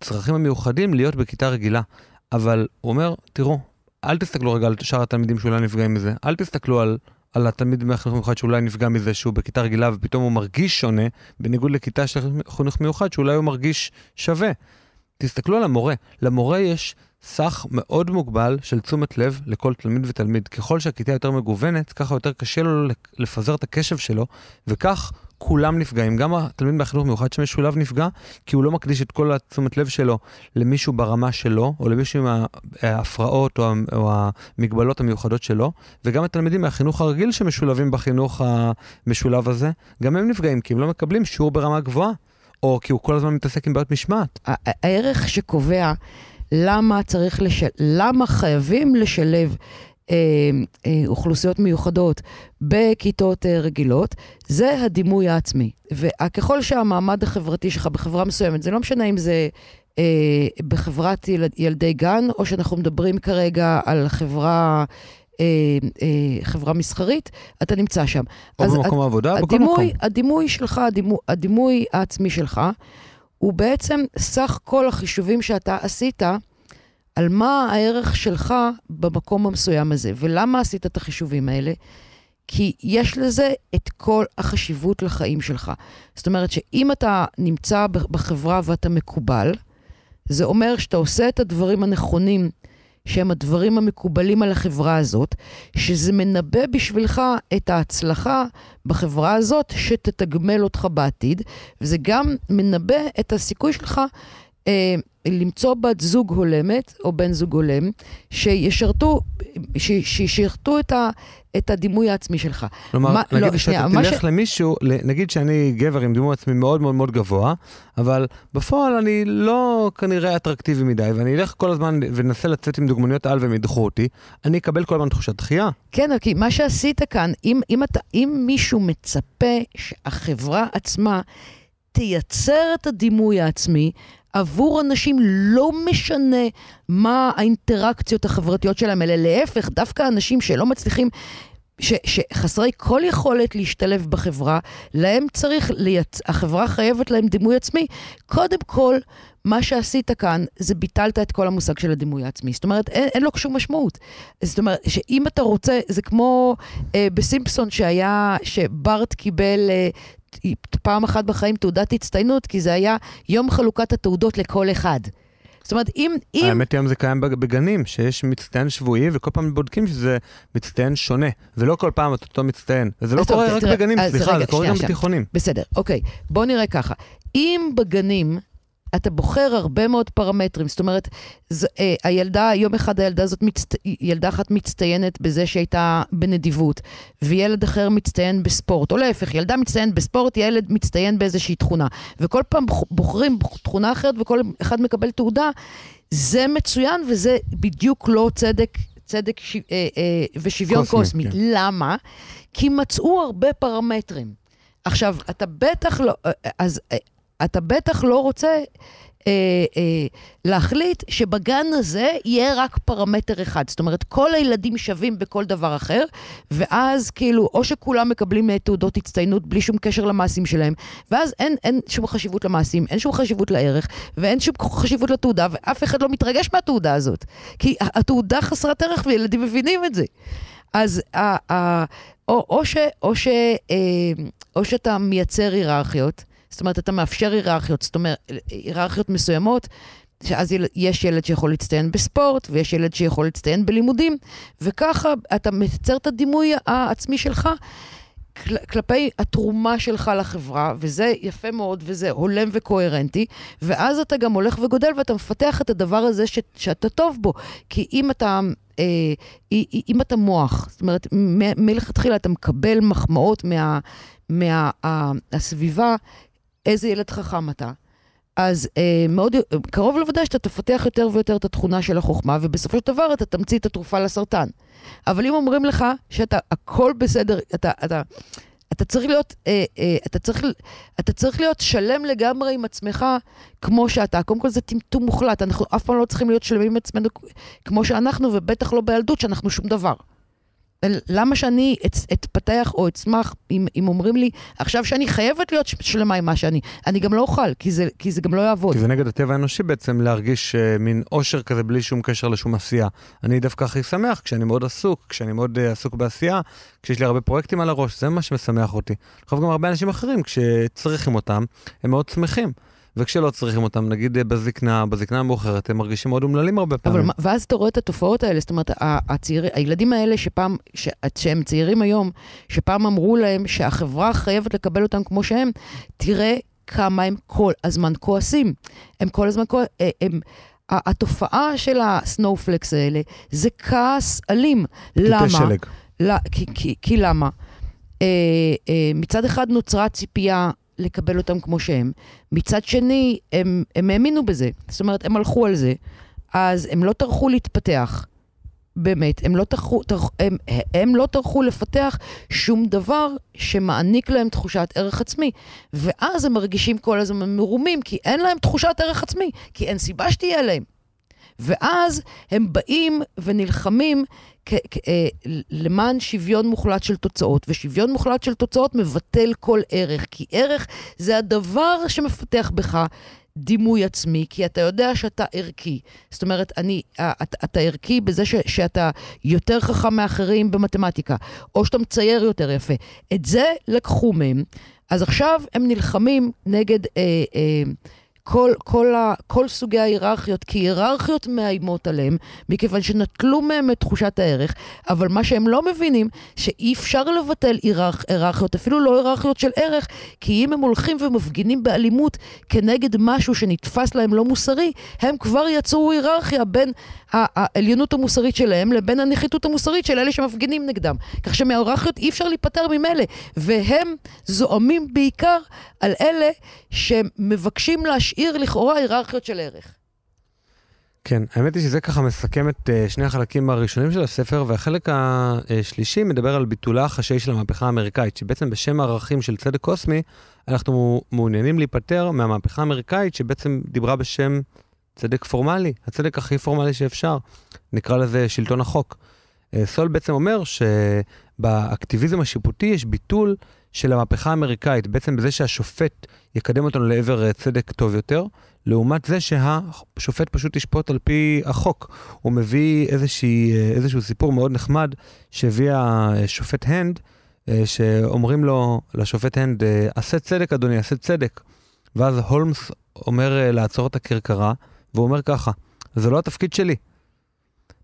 הצרכים המיוחדים, להיות בכיתה רגילה. אבל הוא אומר, תראו, אל תסתכלו רגע על שאר התלמידים שאולי נפגעים מזה, אל תסתכלו על, על התלמיד מהחינוך מיוחד שאולי נפגע מזה שהוא בכיתה רגילה ופתאום הוא מרגיש שונה, בניגוד לכיתה של חינוך מיוחד שאולי הוא מרגיש שווה. תסתכלו על המורה, למורה יש סך מאוד מוגבל של תשומת לב לכל תלמיד ותלמיד. ככל שהכיתה יותר מגוונת, ככה יותר קשה לו לפזר את הקשב שלו, וכך כולם נפגעים. גם התלמיד מהחינוך מיוחד שמשולב נפגע, כי הוא לא מקדיש את כל התשומת לב שלו למישהו ברמה שלו, או למישהו עם ההפרעות או, המגבלות המיוחדות שלו, וגם התלמידים מהחינוך הרגיל שמשולבים בחינוך המשולב הזה, גם הם נפגעים, כי הם לא מקבלים שיעור ברמה גבוהה. או כי הוא כל הזמן מתעסק עם בעיות משמעת. הערך שקובע למה צריך לשל... למה חייבים לשלב אוכלוסיות מיוחדות בכיתות אה, רגילות, זה הדימוי העצמי. וככל שהמעמד החברתי שלך בחברה מסוימת, זה לא משנה אם זה אה, בחברת ילד, ילדי גן, או שאנחנו מדברים כרגע על חברה... אה, אה, חברה מסחרית, אתה נמצא שם. או במקום העבודה, בכל מקום. הדימוי שלך, הדימוי, הדימוי העצמי שלך, הוא בעצם סך כל החישובים שאתה עשית על מה הערך שלך במקום המסוים הזה. ולמה עשית את החישובים האלה? כי יש לזה את כל החשיבות לחיים שלך. זאת אומרת שאם אתה נמצא בחברה ואתה מקובל, זה אומר שאתה עושה את הדברים הנכונים שהם הדברים המקובלים על החברה הזאת, שזה מנבא בשבילך את ההצלחה בחברה הזאת שתתגמל אותך בעתיד, וזה גם מנבא את הסיכוי שלך אה, למצוא בת זוג הולמת, או בן זוג הולם, שישרתו, ש, שישרתו את, ה, את הדימוי העצמי שלך. כלומר, מה, נגיד לא, שאתה תלך ש... למישהו, נגיד שאני גבר עם דימוי עצמי מאוד מאוד מאוד גבוה, אבל בפועל אני לא כנראה אטרקטיבי מדי, ואני אלך כל הזמן ונסה לצאת עם דוגמניות על והם ידחו אותי, אני אקבל כל הזמן תחושת דחייה. כן, כי מה שעשית כאן, אם, אם, אתה, אם מישהו מצפה שהחברה עצמה... תייצר את הדימוי העצמי, עבור אנשים לא משנה מה האינטראקציות החברתיות שלהם, אלא להפך, דווקא אנשים שלא מצליחים... ש, שחסרי כל יכולת להשתלב בחברה, להם צריך, לייצ... החברה חייבת להם דימוי עצמי. קודם כל, מה שעשית כאן, זה ביטלת את כל המושג של הדימוי העצמי. זאת אומרת, אין, אין לו שום משמעות. זאת אומרת, שאם אתה רוצה, זה כמו אה, בסימפסון שהיה, שברט קיבל אה, פעם אחת בחיים תעודת הצטיינות, כי זה היה יום חלוקת התעודות לכל אחד. זאת אומרת, אם... אם... האמת היא היום זה קיים בגנים, שיש מצטיין שבועי, וכל פעם בודקים שזה מצטיין שונה. זה לא כל פעם את אותו מצטיין. וזה לא קורה רק בגנים, סליחה, זה קורה גם בתיכונים. בסדר, אוקיי. בוא נראה ככה. אם בגנים... אתה בוחר הרבה מאוד פרמטרים. זאת אומרת, ז, אה, הילדה, יום אחד הילדה הזאת, מצט... ילדה אחת מצטיינת בזה שהייתה בנדיבות, וילד אחר מצטיין בספורט, או להפך, ילדה מצטיינת בספורט, ילד מצטיין באיזושהי תכונה. וכל פעם בוחרים תכונה אחרת וכל אחד מקבל תעודה, זה מצוין וזה בדיוק לא צדק צדק ש... אה, אה, ושוויון קוסמי. קוסמי. כן. למה? כי מצאו הרבה פרמטרים. עכשיו, אתה בטח לא... אה, אז אה, אתה בטח לא רוצה אה, אה, להחליט שבגן הזה יהיה רק פרמטר אחד. זאת אומרת, כל הילדים שווים בכל דבר אחר, ואז כאילו, או שכולם מקבלים אה, תעודות הצטיינות בלי שום קשר למעשים שלהם, ואז אין, אין שום חשיבות למעשים, אין שום חשיבות לערך, ואין שום חשיבות לתעודה, ואף אחד לא מתרגש מהתעודה הזאת. כי התעודה חסרת ערך וילדים מבינים את זה. אז או, או, ש, או, ש, אה, או שאתה מייצר היררכיות, זאת אומרת, אתה מאפשר היררכיות, זאת אומרת, היררכיות מסוימות, שאז יש ילד שיכול להצטיין בספורט, ויש ילד שיכול להצטיין בלימודים, וככה אתה מייצר את הדימוי העצמי שלך. כל, כלפי התרומה שלך לחברה, וזה יפה מאוד, וזה הולם וקוהרנטי, ואז אתה גם הולך וגודל ואתה מפתח את הדבר הזה ש, שאתה טוב בו. כי אם אתה... אה, אם אתה מוח, זאת אומרת, מלכתחילה אתה מקבל מחמאות מהסביבה, מה, איזה ילד חכם אתה. אז אה, מאוד קרוב לוודאי שאתה תפתח יותר ויותר את התכונה של החוכמה, ובסופו של דבר אתה תמציא את התרופה לסרטן. אבל אם אומרים לך שאתה, הכל בסדר, אתה, אתה, אתה צריך להיות, אה, אה, אתה צריך, אתה צריך להיות שלם לגמרי עם עצמך כמו שאתה. קודם כל זה טמטום מוחלט, אנחנו אף פעם לא צריכים להיות שלמים עם עצמנו כמו שאנחנו, ובטח לא בילדות שאנחנו שום דבר. למה שאני אתפתח או אצמח, אם, אם אומרים לי, עכשיו שאני חייבת להיות שלמה עם מה שאני, אני גם לא אוכל, כי זה, כי זה גם לא יעבוד. כי זה נגד הטבע האנושי בעצם להרגיש uh, מין אושר כזה בלי שום קשר לשום עשייה. אני דווקא הכי שמח כשאני מאוד עסוק, כשאני מאוד uh, עסוק בעשייה, כשיש לי הרבה פרויקטים על הראש, זה מה שמשמח אותי. יכול גם הרבה אנשים אחרים, כשצריכים אותם, הם מאוד שמחים. וכשלא צריכים אותם, נגיד אה, בזקנה, בזקנה המאוחרת, הם מרגישים מאוד אומללים הרבה פעמים. אבל ואז אתה רואה את התופעות האלה, זאת אומרת, הצעיר, הילדים האלה שפעם, ש, שהם צעירים היום, שפעם אמרו להם שהחברה חייבת לקבל אותם כמו שהם, תראה כמה הם כל הזמן כועסים. הם כל הזמן כועסים. אה, הם, התופעה של הסנואופלקס האלה זה כעס אלים. למה? שלג. لا, כי, כי, כי למה? אה, אה, מצד אחד נוצרה ציפייה לקבל אותם כמו שהם. מצד שני, הם, הם האמינו בזה. זאת אומרת, הם הלכו על זה, אז הם לא טרחו להתפתח. באמת, הם לא טרחו, טרח, הם, הם לא טרחו לפתח שום דבר שמעניק להם תחושת ערך עצמי. ואז הם מרגישים כל הזמן מרומים, כי אין להם תחושת ערך עצמי, כי אין סיבה שתהיה להם. ואז הם באים ונלחמים אה, למען שוויון מוחלט של תוצאות, ושוויון מוחלט של תוצאות מבטל כל ערך, כי ערך זה הדבר שמפתח בך דימוי עצמי, כי אתה יודע שאתה ערכי. זאת אומרת, אני, אה, אתה, אתה ערכי בזה ש, שאתה יותר חכם מאחרים במתמטיקה, או שאתה מצייר יותר יפה. את זה לקחו מהם. אז עכשיו הם נלחמים נגד... אה, אה, כל, כל, ה, כל סוגי ההיררכיות, כי היררכיות מאיימות עליהם, מכיוון שנטלו מהם את תחושת הערך, אבל מה שהם לא מבינים, שאי אפשר לבטל היררכ, היררכיות, אפילו לא היררכיות של ערך, כי אם הם הולכים ומפגינים באלימות כנגד משהו שנתפס להם לא מוסרי, הם כבר יצרו היררכיה בין העליונות המוסרית שלהם לבין הנחיתות המוסרית של אלה שמפגינים נגדם. כך שמהיררכיות אי אפשר להיפטר ממילא, והם זועמים בעיקר על אלה שמבקשים להשאיר לכאורה היררכיות של ערך. כן, האמת היא שזה ככה מסכם את uh, שני החלקים הראשונים של הספר, והחלק השלישי מדבר על ביטולה החשאי של המהפכה האמריקאית, שבעצם בשם הערכים של צדק קוסמי, אנחנו מעוניינים להיפטר מהמהפכה האמריקאית, שבעצם דיברה בשם צדק פורמלי, הצדק הכי פורמלי שאפשר, נקרא לזה שלטון החוק. Uh, סול בעצם אומר שבאקטיביזם השיפוטי יש ביטול של המהפכה האמריקאית, בעצם בזה שהשופט יקדם אותנו לעבר אה, צדק טוב יותר, לעומת זה שהשופט פשוט ישפוט על פי החוק. הוא מביא איזושהי, אה, איזשהו סיפור מאוד נחמד שהביא השופט הנד, אה, שאומרים לו, לשופט הנד, עשה צדק אדוני, עשה צדק. ואז הולמס אומר לעצור את הכרכרה, והוא אומר ככה, זה לא התפקיד שלי.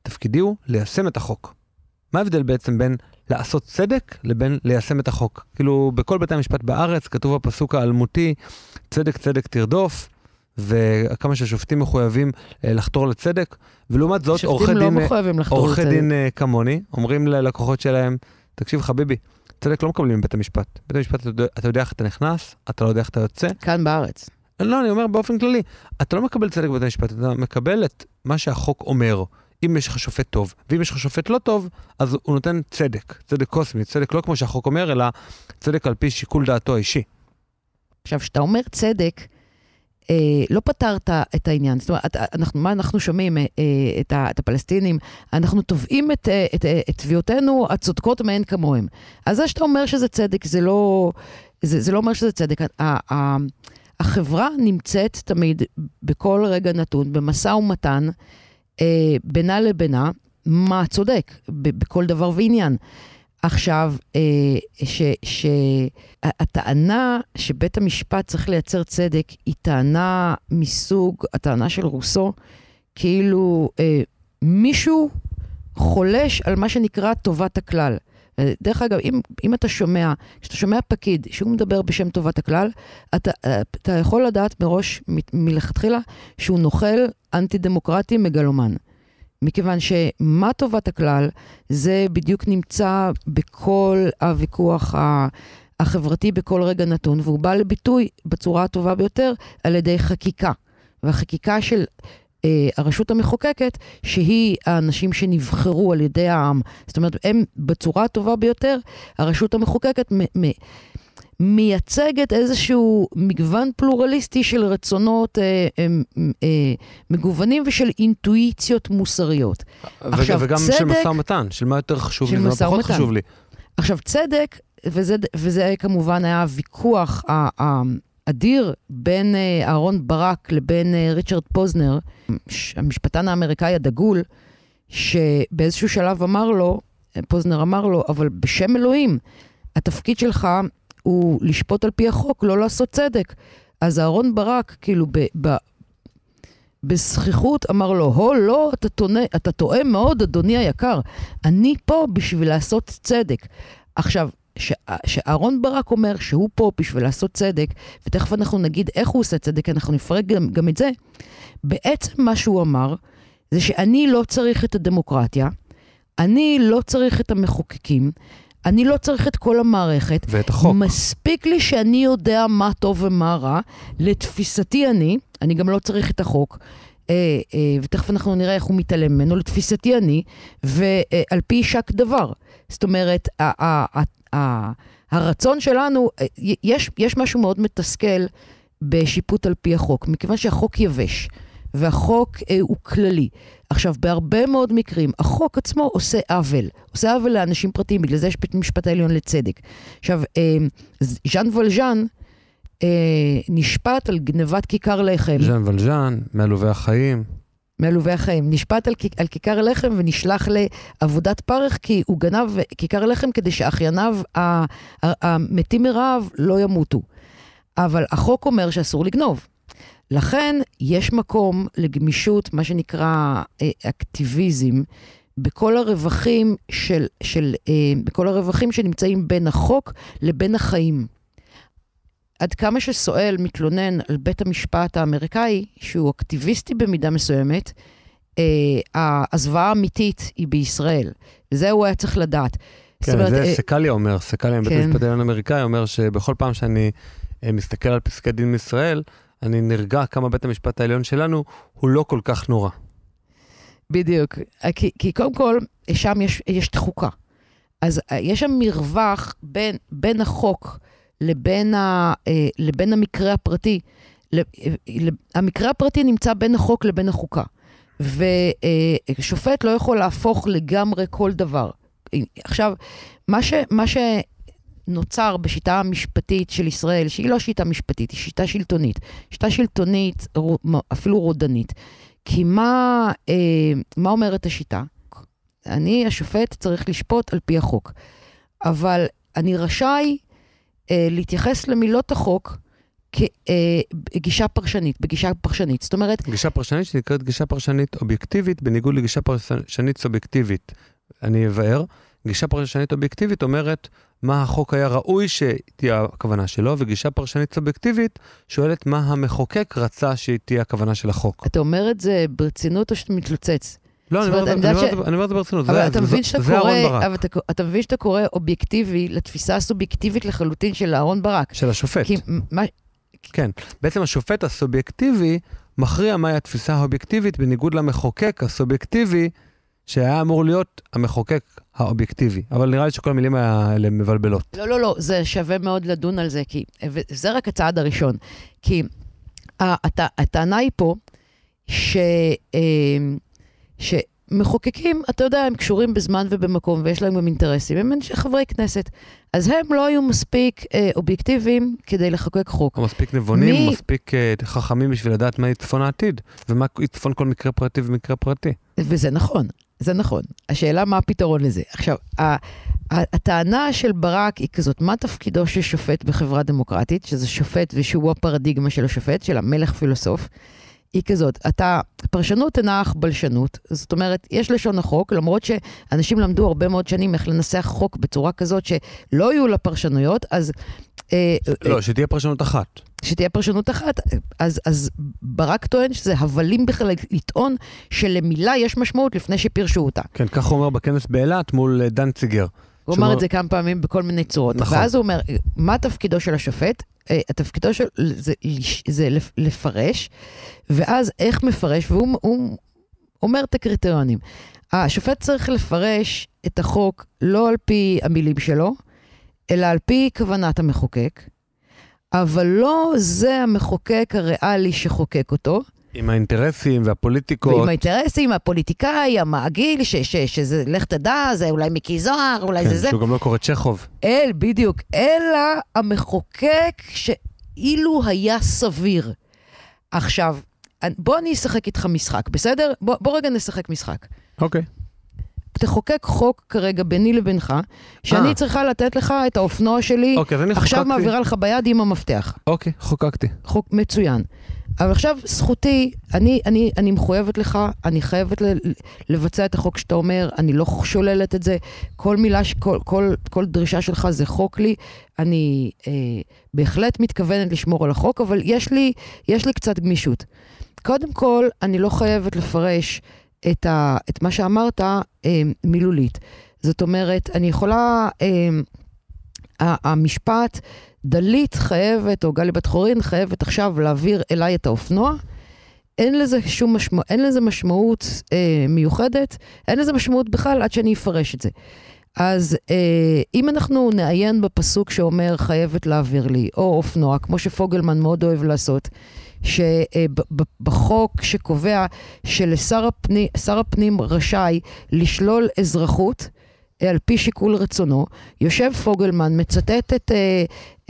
תפקידי הוא ליישם את החוק. מה ההבדל בעצם בין לעשות צדק לבין ליישם את החוק? כאילו, בכל בתי המשפט בארץ כתוב הפסוק האלמותי, צדק צדק תרדוף, וכמה שהשופטים מחויבים אה, לחתור לצדק, ולעומת זאת עורכי לא דין, עורכי דין אה, כמוני אומרים ללקוחות שלהם, תקשיב חביבי, צדק לא מקבלים מבית המשפט. בית המשפט, אתה יודע איך אתה נכנס, אתה לא יודע איך אתה יוצא. כאן בארץ. לא, אני אומר באופן כללי, אתה לא מקבל צדק בבית המשפט, אתה מקבל את מה שהחוק אומר. אם יש לך שופט טוב, ואם יש לך שופט לא טוב, אז הוא נותן צדק, צדק קוסמי, צדק לא כמו שהחוק אומר, אלא צדק על פי שיקול דעתו האישי. עכשיו, כשאתה אומר צדק, אה, לא פתרת את העניין. זאת אומרת, אנחנו, מה אנחנו שומעים אה, את, ה, את הפלסטינים? אנחנו תובעים את, אה, את, את, את תביעותינו הצודקות מאין כמוהם. אז זה שאתה אומר שזה צדק, זה לא, זה, זה לא אומר שזה צדק. ה, ה, החברה נמצאת תמיד, בכל רגע נתון, במשא ומתן. אה, בינה לבינה מה צודק בכל דבר ועניין. עכשיו, אה, שהטענה שבית המשפט צריך לייצר צדק היא טענה מסוג, הטענה של רוסו, כאילו אה, מישהו חולש על מה שנקרא טובת הכלל. אה, דרך אגב, אם, אם אתה שומע, כשאתה שומע פקיד שהוא מדבר בשם טובת הכלל, אתה, אה, אתה יכול לדעת מראש, מ- מלכתחילה, שהוא נוכל אנטי-דמוקרטי מגלומן. מכיוון שמה טובת הכלל, זה בדיוק נמצא בכל הוויכוח ה... החברתי בכל רגע נתון, והוא בא לביטוי בצורה הטובה ביותר על ידי חקיקה. והחקיקה של אה, הרשות המחוקקת, שהיא האנשים שנבחרו על ידי העם. זאת אומרת, הם בצורה הטובה ביותר, הרשות המחוקקת מ- מ- מייצגת איזשהו מגוון פלורליסטי של רצונות אה, אה, אה, מגוונים ושל אינטואיציות מוסריות. עכשיו, וגם צדק- של משא ומתן, של מה יותר חשוב לי ומה משא פחות ומתן. חשוב לי. עכשיו, צדק, וזה, וזה כמובן היה הוויכוח ה- ה- האדיר בין אה, אהרון ברק לבין אה, ריצ'רד פוזנר, המשפטן האמריקאי הדגול, שבאיזשהו שלב אמר לו, פוזנר אמר לו, אבל בשם אלוהים, התפקיד שלך הוא לשפוט על פי החוק, לא לעשות צדק. אז אהרון ברק, כאילו, ב, ב, בזכיחות אמר לו, הו, לא, אתה טועה, אתה טועה מאוד, אדוני היקר. אני פה בשביל לעשות צדק. עכשיו, שאהרון ברק אומר שהוא פה בשביל לעשות צדק, ותכף אנחנו נגיד איך הוא עושה צדק, אנחנו נפרק גם, גם את זה, בעצם מה שהוא אמר, זה שאני לא צריך את הדמוקרטיה, אני לא צריך את המחוקקים, אני לא צריך את כל המערכת. ואת החוק. מספיק לי שאני יודע מה טוב ומה רע. לתפיסתי אני, אני גם לא צריך את החוק, ותכף אנחנו נראה איך הוא מתעלם ממנו, לתפיסתי אני, ועל פי יישק דבר. זאת אומרת, הרצון שלנו, אה, יש, יש משהו מאוד מתסכל בשיפוט על פי החוק, מכיוון שהחוק יבש. והחוק אה, הוא כללי. עכשיו, בהרבה מאוד מקרים, החוק עצמו עושה עוול. עושה עוול לאנשים פרטיים, בגלל זה יש בית המשפט העליון לצדק. עכשיו, אה, ז'אן ולז'אן אה, נשפט על גנבת כיכר לחם, ז'אן ולז'אן, מעלובי החיים. מעלובי החיים, נשפט על, על כיכר לחם ונשלח לעבודת פרך כי הוא גנב כיכר לחם כדי שאחייניו המתים מרעב לא ימותו. אבל החוק אומר שאסור לגנוב. לכן יש מקום לגמישות, מה שנקרא אה, אקטיביזם, בכל הרווחים של, של אה, בכל הרווחים שנמצאים בין החוק לבין החיים. עד כמה שסואל מתלונן על בית המשפט האמריקאי, שהוא אקטיביסטי במידה מסוימת, אה, הזוועה האמיתית היא בישראל. וזה הוא היה צריך לדעת. כן, אומרת, זה אה, סקליה אומר, סקליה כן. המשפט העליון האמריקאי אומר שבכל פעם שאני אה, מסתכל על פסקי דין מישראל, אני נרגע כמה בית המשפט העליון שלנו הוא לא כל כך נורא. בדיוק. כי, כי קודם כל, שם יש, יש את החוקה. אז אה, יש שם מרווח בין, בין החוק לבין, ה, אה, לבין המקרה הפרטי. אה, המקרה הפרטי נמצא בין החוק לבין החוקה. ושופט לא יכול להפוך לגמרי כל דבר. עכשיו, מה, ש, מה שנוצר בשיטה המשפטית של ישראל, שהיא לא שיטה משפטית, היא שיטה שלטונית, שיטה שלטונית אפילו רודנית, כי מה, אה, מה אומרת השיטה? אני, השופט, צריך לשפוט על פי החוק. אבל אני רשאי אה, להתייחס למילות החוק כגישה פרשנית, בגישה פרשנית. זאת אומרת, גישה פרשנית שנקראת גישה פרשנית אובייקטיבית, בניגוד לגישה פרשנית סובייקטיבית. אני אבאר. גישה פרשנית אובייקטיבית אומרת מה החוק היה ראוי שתהיה הכוונה שלו, וגישה פרשנית סובייקטיבית שואלת מה המחוקק רצה שתהיה הכוונה של החוק. אתה אומר את זה ברצינות או שאתה מתלוצץ? לא, אני זאת אומר את זה- אומר את זה- ברצינות, אבל זה- אהרון ברק, אבל אתה, מבין שאתה קורא אובייקטיבי לתפיסה הסובייקטיבית לחלוטין של אהרון ברק. של השופט. כן, בעצם השופט הסובייקטיבי מכריע מהי התפיסה האובייקטיבית בניגוד למחוקק הסובייקטיבי שהיה אמור להיות המחוקק האובייקטיבי. אבל נראה לי שכל המילים האלה מבלבלות. לא, לא, לא, זה שווה מאוד לדון על זה, כי, וזה רק הצעד הראשון. כי ה- הט- הטענה היא פה, ש, אה, שמחוקקים, אתה יודע, הם קשורים בזמן ובמקום, ויש להם גם אינטרסים, הם אנשי חברי כנסת. אז הם לא היו מספיק אה, אובייקטיביים כדי לחוקק חוק. או מספיק נבונים, מי- מספיק אה, חכמים בשביל לדעת מה יצפון העתיד, ומה יצפון כל מקרה פרטי ומקרה פרטי. וזה נכון, זה נכון. השאלה מה הפתרון לזה. עכשיו, ה- הטענה של ברק היא כזאת, מה תפקידו של שופט בחברה דמוקרטית, שזה שופט ושהוא הפרדיגמה של השופט, של המלך פילוסוף, היא כזאת, אתה, פרשנות אינה אך בלשנות, זאת אומרת, יש לשון החוק, למרות שאנשים למדו הרבה מאוד שנים איך לנסח חוק בצורה כזאת שלא יהיו לה פרשנויות, אז... אה, לא, שתהיה פרשנות אחת. שתהיה פרשנות אחת, אז, אז ברק טוען שזה הבלים בכלל לטעון שלמילה יש משמעות לפני שפירשו אותה. כן, כך הוא אומר בכנס באילת מול אה, דנציגר. הוא אמר את זה כמה פעמים בכל מיני צורות. נכון. ואז הוא אומר, מה תפקידו של השופט? אה, התפקידו של זה, זה לפ- לפרש, ואז איך מפרש, והוא הוא אומר את הקריטריונים. השופט צריך לפרש את החוק לא על פי המילים שלו, אלא על פי כוונת המחוקק, אבל לא זה המחוקק הריאלי שחוקק אותו. עם האינטרסים והפוליטיקות. ועם האינטרסים, הפוליטיקאי, המעגיל, ש, ש, שזה לך תדע, זה אולי מיקי זוהר, אולי כן, זה זה. שהוא גם לא קורא צ'כוב. אל, בדיוק, אלא המחוקק שאילו היה סביר. עכשיו, בוא אני אשחק איתך משחק, בסדר? בוא, בוא רגע נשחק משחק. אוקיי. תחוקק חוק כרגע ביני לבינך, שאני אה. צריכה לתת לך את האופנוע שלי, אוקיי, אז אני עכשיו חוקקתי. מעבירה לך ביד עם המפתח. אוקיי, חוקקתי. חוק מצוין. אבל עכשיו, זכותי, אני, אני, אני מחויבת לך, אני חייבת ל, לבצע את החוק שאתה אומר, אני לא שוללת את זה. כל מילה, כל, כל, כל דרישה שלך זה חוק לי. אני אה, בהחלט מתכוונת לשמור על החוק, אבל יש לי, יש לי קצת גמישות. קודם כל, אני לא חייבת לפרש את, ה, את מה שאמרת אה, מילולית. זאת אומרת, אני יכולה, אה, המשפט, דלית חייבת, או גלי בת חורין חייבת עכשיו להעביר אליי את האופנוע. אין לזה שום משמעות, אין לזה משמעות אה, מיוחדת, אין לזה משמעות בכלל עד שאני אפרש את זה. אז אה, אם אנחנו נעיין בפסוק שאומר חייבת להעביר לי, או אופנוע, כמו שפוגלמן מאוד אוהב לעשות, שבחוק שקובע שלשר הפנים, שר הפנים רשאי לשלול אזרחות, על פי שיקול רצונו, יושב פוגלמן, מצטט את, אה,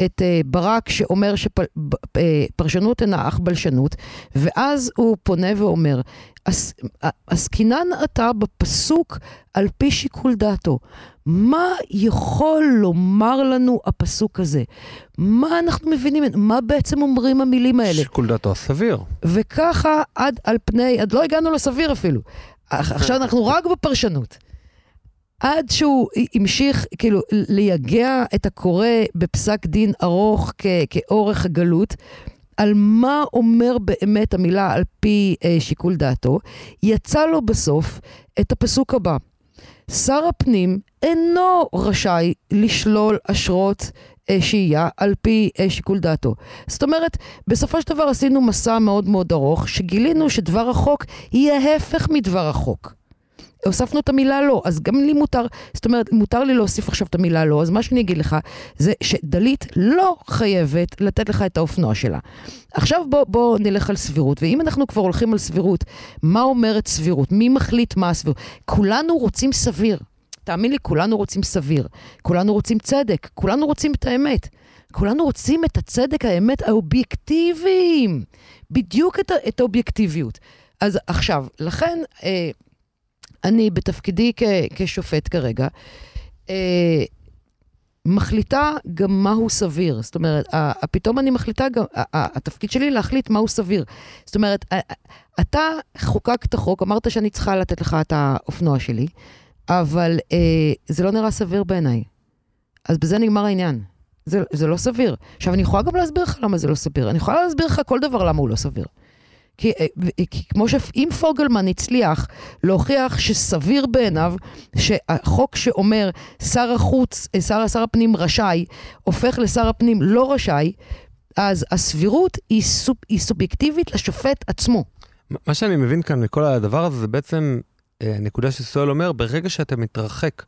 את אה, ברק שאומר שפרשנות אינה אך בלשנות, ואז הוא פונה ואומר, "עס- עסקינן אתה בפסוק על פי שיקול דעתו. מה יכול לומר לנו הפסוק הזה? מה אנחנו מבינים? מה בעצם אומרים המילים האלה? שיקול דעתו הסביר. וככה עד על פני, עד לא הגענו לסביר אפילו. עכשיו אנחנו רק בפרשנות. עד שהוא המשיך כאילו לייגע את הקורא בפסק דין ארוך כ- כאורך הגלות, על מה אומר באמת המילה על פי אה, שיקול דעתו, יצא לו בסוף את הפסוק הבא. שר הפנים אינו רשאי לשלול אשרות אה, שהייה על פי אה, שיקול דעתו. זאת אומרת, בסופו של דבר עשינו מסע מאוד מאוד ארוך, שגילינו שדבר החוק היא ההפך מדבר החוק. הוספנו את המילה לא, אז גם לי מותר, זאת אומרת, מותר לי להוסיף עכשיו את המילה לא, אז מה שאני אגיד לך, זה שדלית לא חייבת לתת לך את האופנוע שלה. עכשיו בוא, בוא נלך על סבירות, ואם אנחנו כבר הולכים על סבירות, מה אומרת סבירות? מי מחליט מה הסבירות? כולנו רוצים סביר. תאמין לי, כולנו רוצים סביר. כולנו רוצים צדק. כולנו רוצים את האמת. כולנו רוצים את הצדק, האמת, האובייקטיביים. בדיוק את, את האובייקטיביות. אז עכשיו, לכן, אה, אני בתפקידי כ, כשופט כרגע, אה, מחליטה גם מהו סביר. זאת אומרת, ה- פתאום אני מחליטה גם, ה- ה- התפקיד שלי להחליט מהו סביר. זאת אומרת, ה- אתה חוקקת חוק, אמרת שאני צריכה לתת לך את האופנוע שלי, אבל אה, זה לא נראה סביר בעיניי. אז בזה נגמר העניין. זה, זה לא סביר. עכשיו, אני יכולה גם להסביר לך למה זה לא סביר. אני יכולה להסביר לך כל דבר למה הוא לא סביר. כי, אה, כי כמו שאם פוגלמן הצליח להוכיח שסביר בעיניו שהחוק שאומר שר החוץ, אה, שר, שר הפנים רשאי, הופך לשר הפנים לא רשאי, אז הסבירות היא, סוב, היא סובייקטיבית לשופט עצמו. מה שאני מבין כאן מכל הדבר הזה, זה בעצם אה, הנקודה שסואל אומר, ברגע שאתה מתרחק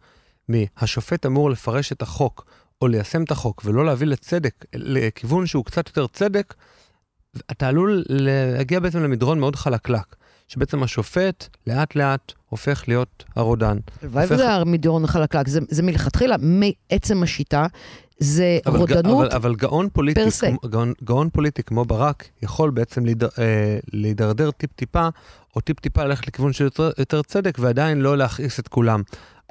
מהשופט אמור לפרש את החוק, או ליישם את החוק, ולא להביא לצדק, לכיוון שהוא קצת יותר צדק, אתה עלול להגיע בעצם למדרון מאוד חלקלק, שבעצם השופט לאט לאט הופך להיות הרודן. הלוואי הופך- וזה מדרון חלקלק, זה, זה מלכתחילה, מעצם השיטה, זה אבל, רודנות. אבל, אבל גאון פוליטי, פר. כמו, גאון, גאון פוליטי כמו ברק, יכול בעצם להיד, אה, להידרדר טיפ-טיפה, או טיפ-טיפה ללכת לכיוון של יותר, יותר צדק, ועדיין לא להכעיס את כולם.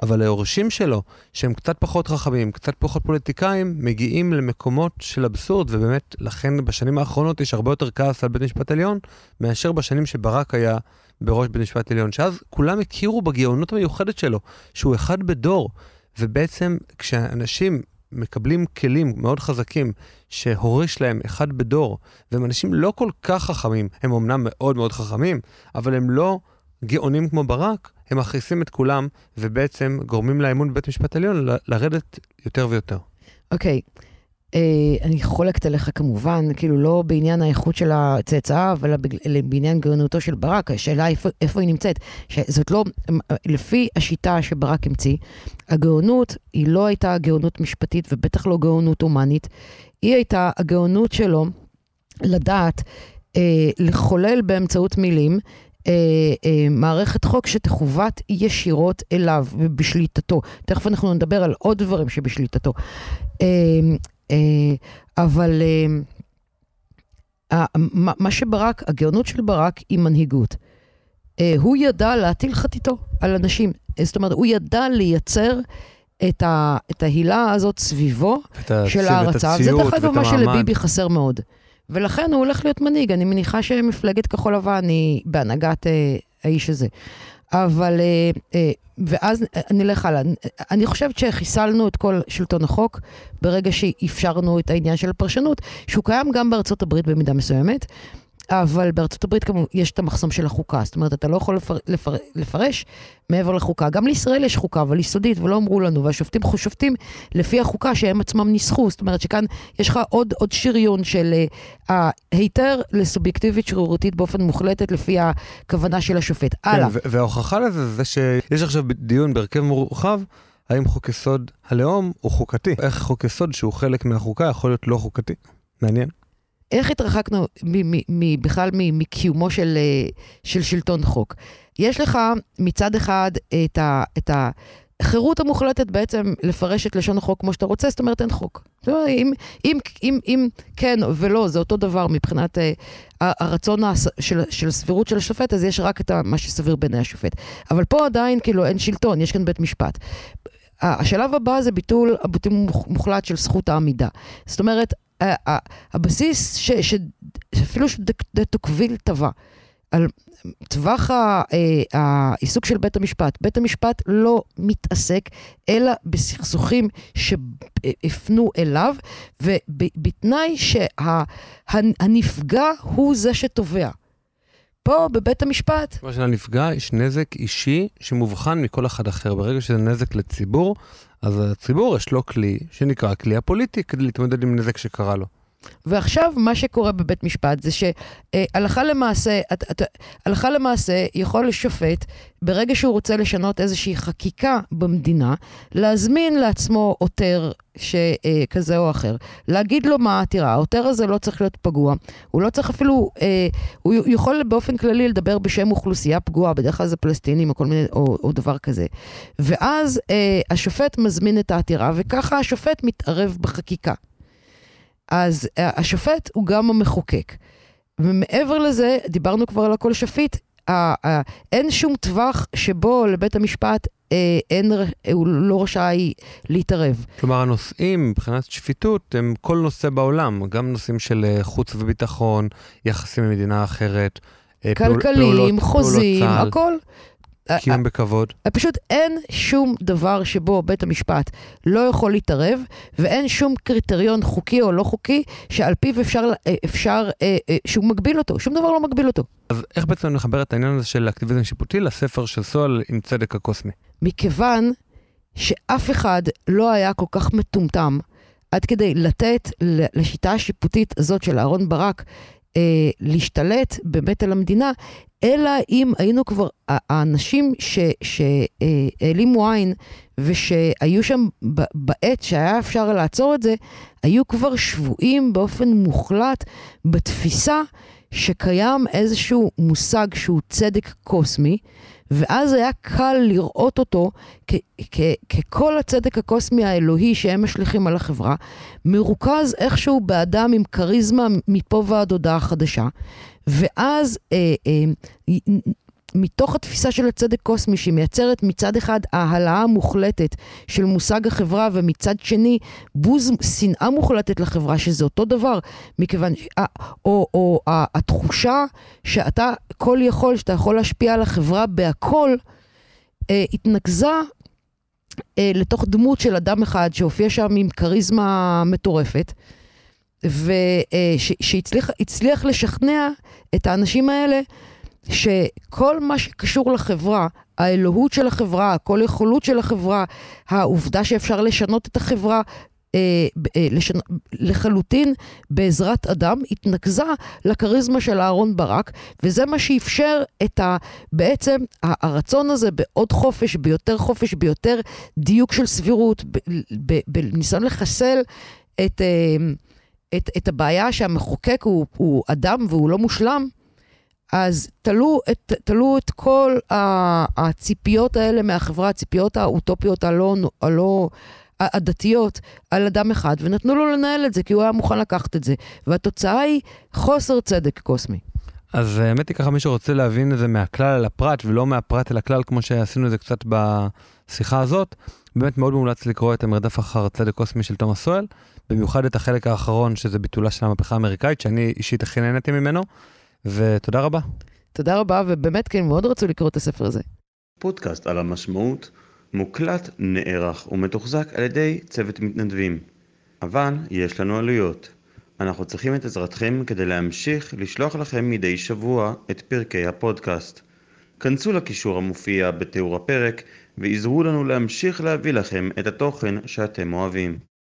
אבל היורשים שלו, שהם קצת פחות חכמים, קצת פחות פוליטיקאים, מגיעים למקומות של אבסורד, ובאמת, לכן בשנים האחרונות יש הרבה יותר כעס על בית משפט עליון, מאשר בשנים שברק היה בראש בית משפט עליון, שאז כולם הכירו בגאונות המיוחדת שלו, שהוא אחד בדור, ובעצם כשאנשים מקבלים כלים מאוד חזקים שהוריש להם אחד בדור, והם אנשים לא כל כך חכמים, הם אמנם מאוד מאוד חכמים, אבל הם לא גאונים כמו ברק, הם מכעיסים את כולם, ובעצם גורמים לאמון בבית משפט עליון לרדת יותר ויותר. אוקיי. אה, אני חולקת עליך כמובן, כאילו לא בעניין האיכות של בג- אלא בעניין גאונותו של ברק. השאלה איפה, איפה היא נמצאת. שזאת לא, לפי השיטה שברק המציא, הגאונות היא לא הייתה גאונות משפטית ובטח לא גאונות הומנית, היא הייתה הגאונות שלו לדעת אה, לחולל באמצעות מילים אה, אה, מערכת חוק שתכוות ישירות אליו ובשליטתו. תכף אנחנו נדבר על עוד דברים שבשליטתו. אה, אה, אבל אה, מה מה שברק, הגאונות של ברק היא מנהיגות. אה, הוא ידע להטיל חתיתו על אנשים. אה, זאת אומרת, הוא ידע לייצר את, ה, את ההילה הזאת סביבו של ההערצה. הציות דרך אגב מה. שלביבי חסר מאוד. ולכן הוא הולך להיות מנהיג. אני מניחה שמפלגת כחול לבן היא בהנהגת אה, האיש הזה. אבל, אה, אה, ואז אה, נלך הלאה. אני חושבת שחיסלנו את כל שלטון החוק ברגע שאפשרנו את העניין של הפרשנות, שהוא קיים גם בארצות הברית במידה מסוימת. אבל בארצות הברית כמובן יש את המחסום של החוקה, זאת אומרת, אתה לא יכול לפר, לפר, לפרש מעבר לחוקה. גם לישראל יש חוקה, אבל יסודית, ולא אמרו לנו, והשופטים שופטים לפי החוקה שהם עצמם ניסחו, זאת אומרת שכאן יש לך עוד, עוד שריון של uh, ההיתר לסובייקטיבית שרירותית באופן מוחלטת לפי הכוונה של השופט. הלאה. כן, ו- וההוכחה לזה זה שיש עכשיו דיון בהרכב מורחב, האם חוק יסוד הלאום הוא חוקתי. איך חוק יסוד שהוא חלק מהחוקה יכול להיות לא חוקתי. מעניין. איך התרחקנו מ- מ- בכלל מקיומו של, אה, של שלטון חוק? יש לך מצד אחד את, ה, את החירות המוחלטת בעצם לפרש את לשון החוק כמו שאתה רוצה, זאת אומרת אין חוק. אם, אם, אם, אם כן ולא, זה אותו דבר מבחינת אה, הרצון הס, של, של סבירות של השופט, אז יש רק את מה שסביר בעיני השופט. אבל פה עדיין כאילו אין שלטון, יש כאן בית משפט. השלב הבא זה ביטול, ביטול מוחלט של זכות העמידה. זאת אומרת, הבסיס שאפילו שדה טוקוויל טבע, על טווח אה, העיסוק של בית המשפט, בית המשפט לא מתעסק אלא בסכסוכים שהפנו אליו, ובתנאי שהנפגע הוא זה שתובע. פה בבית המשפט, מה שלנפגע יש נזק אישי שמובחן מכל אחד אחר. ברגע שזה נזק לציבור, אז הציבור יש לו כלי שנקרא כלי הפוליטי כדי להתמודד עם נזק שקרה לו. ועכשיו מה שקורה בבית משפט זה שהלכה למעשה, את- את- הלכה למעשה יכול שופט, ברגע שהוא רוצה לשנות איזושהי חקיקה במדינה, להזמין לעצמו עותר שכזה או אחר, להגיד לו מה העתירה, העותר הזה לא צריך להיות פגוע, הוא לא צריך אפילו, אה, הוא יכול באופן כללי לדבר בשם אוכלוסייה פגועה, בדרך כלל זה פלסטינים או כל מיני, או, או דבר כזה. ואז אה, השופט מזמין את העתירה, וככה השופט מתערב בחקיקה. אז אה, השופט הוא גם המחוקק. ומעבר לזה, דיברנו כבר על הכל שפיט, אה, אה, אין שום טווח שבו לבית המשפט אה, אין, ר- הוא לא רשאי להתערב. כלומר, הנושאים מבחינת שפיטות הם כל נושא בעולם, גם נושאים של אה, חוץ וביטחון, יחסים עם מדינה אחרת, אה, פעול- כלכליים, פעולות- חוזים, פעולות צה"ל, הכל. אה, קיום בכבוד. אה, פשוט אין שום דבר שבו בית המשפט לא יכול להתערב, ואין שום קריטריון חוקי או לא חוקי שעל פיו אפשר, אה, אפשר אה, אה, שהוא מגביל אותו, שום דבר לא מגביל אותו. אז איך בעצם נחבר את העניין הזה של אקטיביזם שיפוטי לספר של סואל עם צדק הקוסמי? מכיוון שאף אחד לא היה כל כך מטומטם עד כדי לתת לשיטה השיפוטית הזאת של אהרן ברק אה, להשתלט באמת על המדינה, אלא אם היינו כבר, האנשים שהעלימו עין ושהיו שם ב- בעת שהיה אפשר לעצור את זה, היו כבר שבויים באופן מוחלט בתפיסה שקיים איזשהו מושג שהוא צדק קוסמי, ואז היה קל לראות אותו ככל הצדק הקוסמי האלוהי שהם משליכים על החברה, מרוכז איכשהו באדם עם כריזמה מפה ועד הודעה חדשה, ואז אה, אה, מתוך התפיסה של הצדק קוסמי, שהיא מייצרת מצד אחד ההעלאה המוחלטת של מושג החברה, ומצד שני בוז, שנאה מוחלטת לחברה, שזה אותו דבר, מכיוון, ש... או, או, או התחושה שאתה כל יכול, שאתה יכול להשפיע על החברה בהכל, אה, התנקזה אה, לתוך דמות של אדם אחד שהופיע שם עם כריזמה מטורפת, ושהצליח לשכנע את האנשים האלה שכל מה שקשור לחברה, האלוהות של החברה, כל יכולות של החברה, העובדה שאפשר לשנות את החברה, אה, אה. לחלוטין בעזרת אדם, התנקזה לכריזמה של אהרון ברק, וזה מה שאפשר את ה... בעצם הרצון הזה בעוד חופש, ביותר חופש, ביותר דיוק של סבירות, בניסיון לחסל את, אה, את, את הבעיה שהמחוקק הוא, הוא אדם והוא לא מושלם. אז תלו את, תלו את כל הציפיות האלה מהחברה, הציפיות האוטופיות הלא, הלא הדתיות, על אדם אחד, ונתנו לו לנהל את זה, כי הוא היה מוכן לקחת את זה. והתוצאה היא חוסר צדק קוסמי. אז האמת היא ככה, מי שרוצה להבין את זה מהכלל אל הפרט, ולא מהפרט אל הכלל, כמו שעשינו את זה קצת בשיחה הזאת, באמת מאוד מומלץ לקרוא את המרדף אחר צדק קוסמי של תומאס סואל, במיוחד את החלק האחרון, שזה ביטולה של המהפכה האמריקאית, שאני אישית הכי נהניתי ממנו. ותודה רבה. תודה רבה, ובאמת כן, מאוד רצו לקרוא את הספר הזה. פודקאסט על המשמעות מוקלט, נערך ומתוחזק על ידי צוות מתנדבים. אבל יש לנו עלויות. אנחנו צריכים את עזרתכם כדי להמשיך לשלוח לכם מדי שבוע את פרקי הפודקאסט. כנסו לקישור המופיע בתיאור הפרק ועזרו לנו להמשיך להביא לכם את התוכן שאתם אוהבים.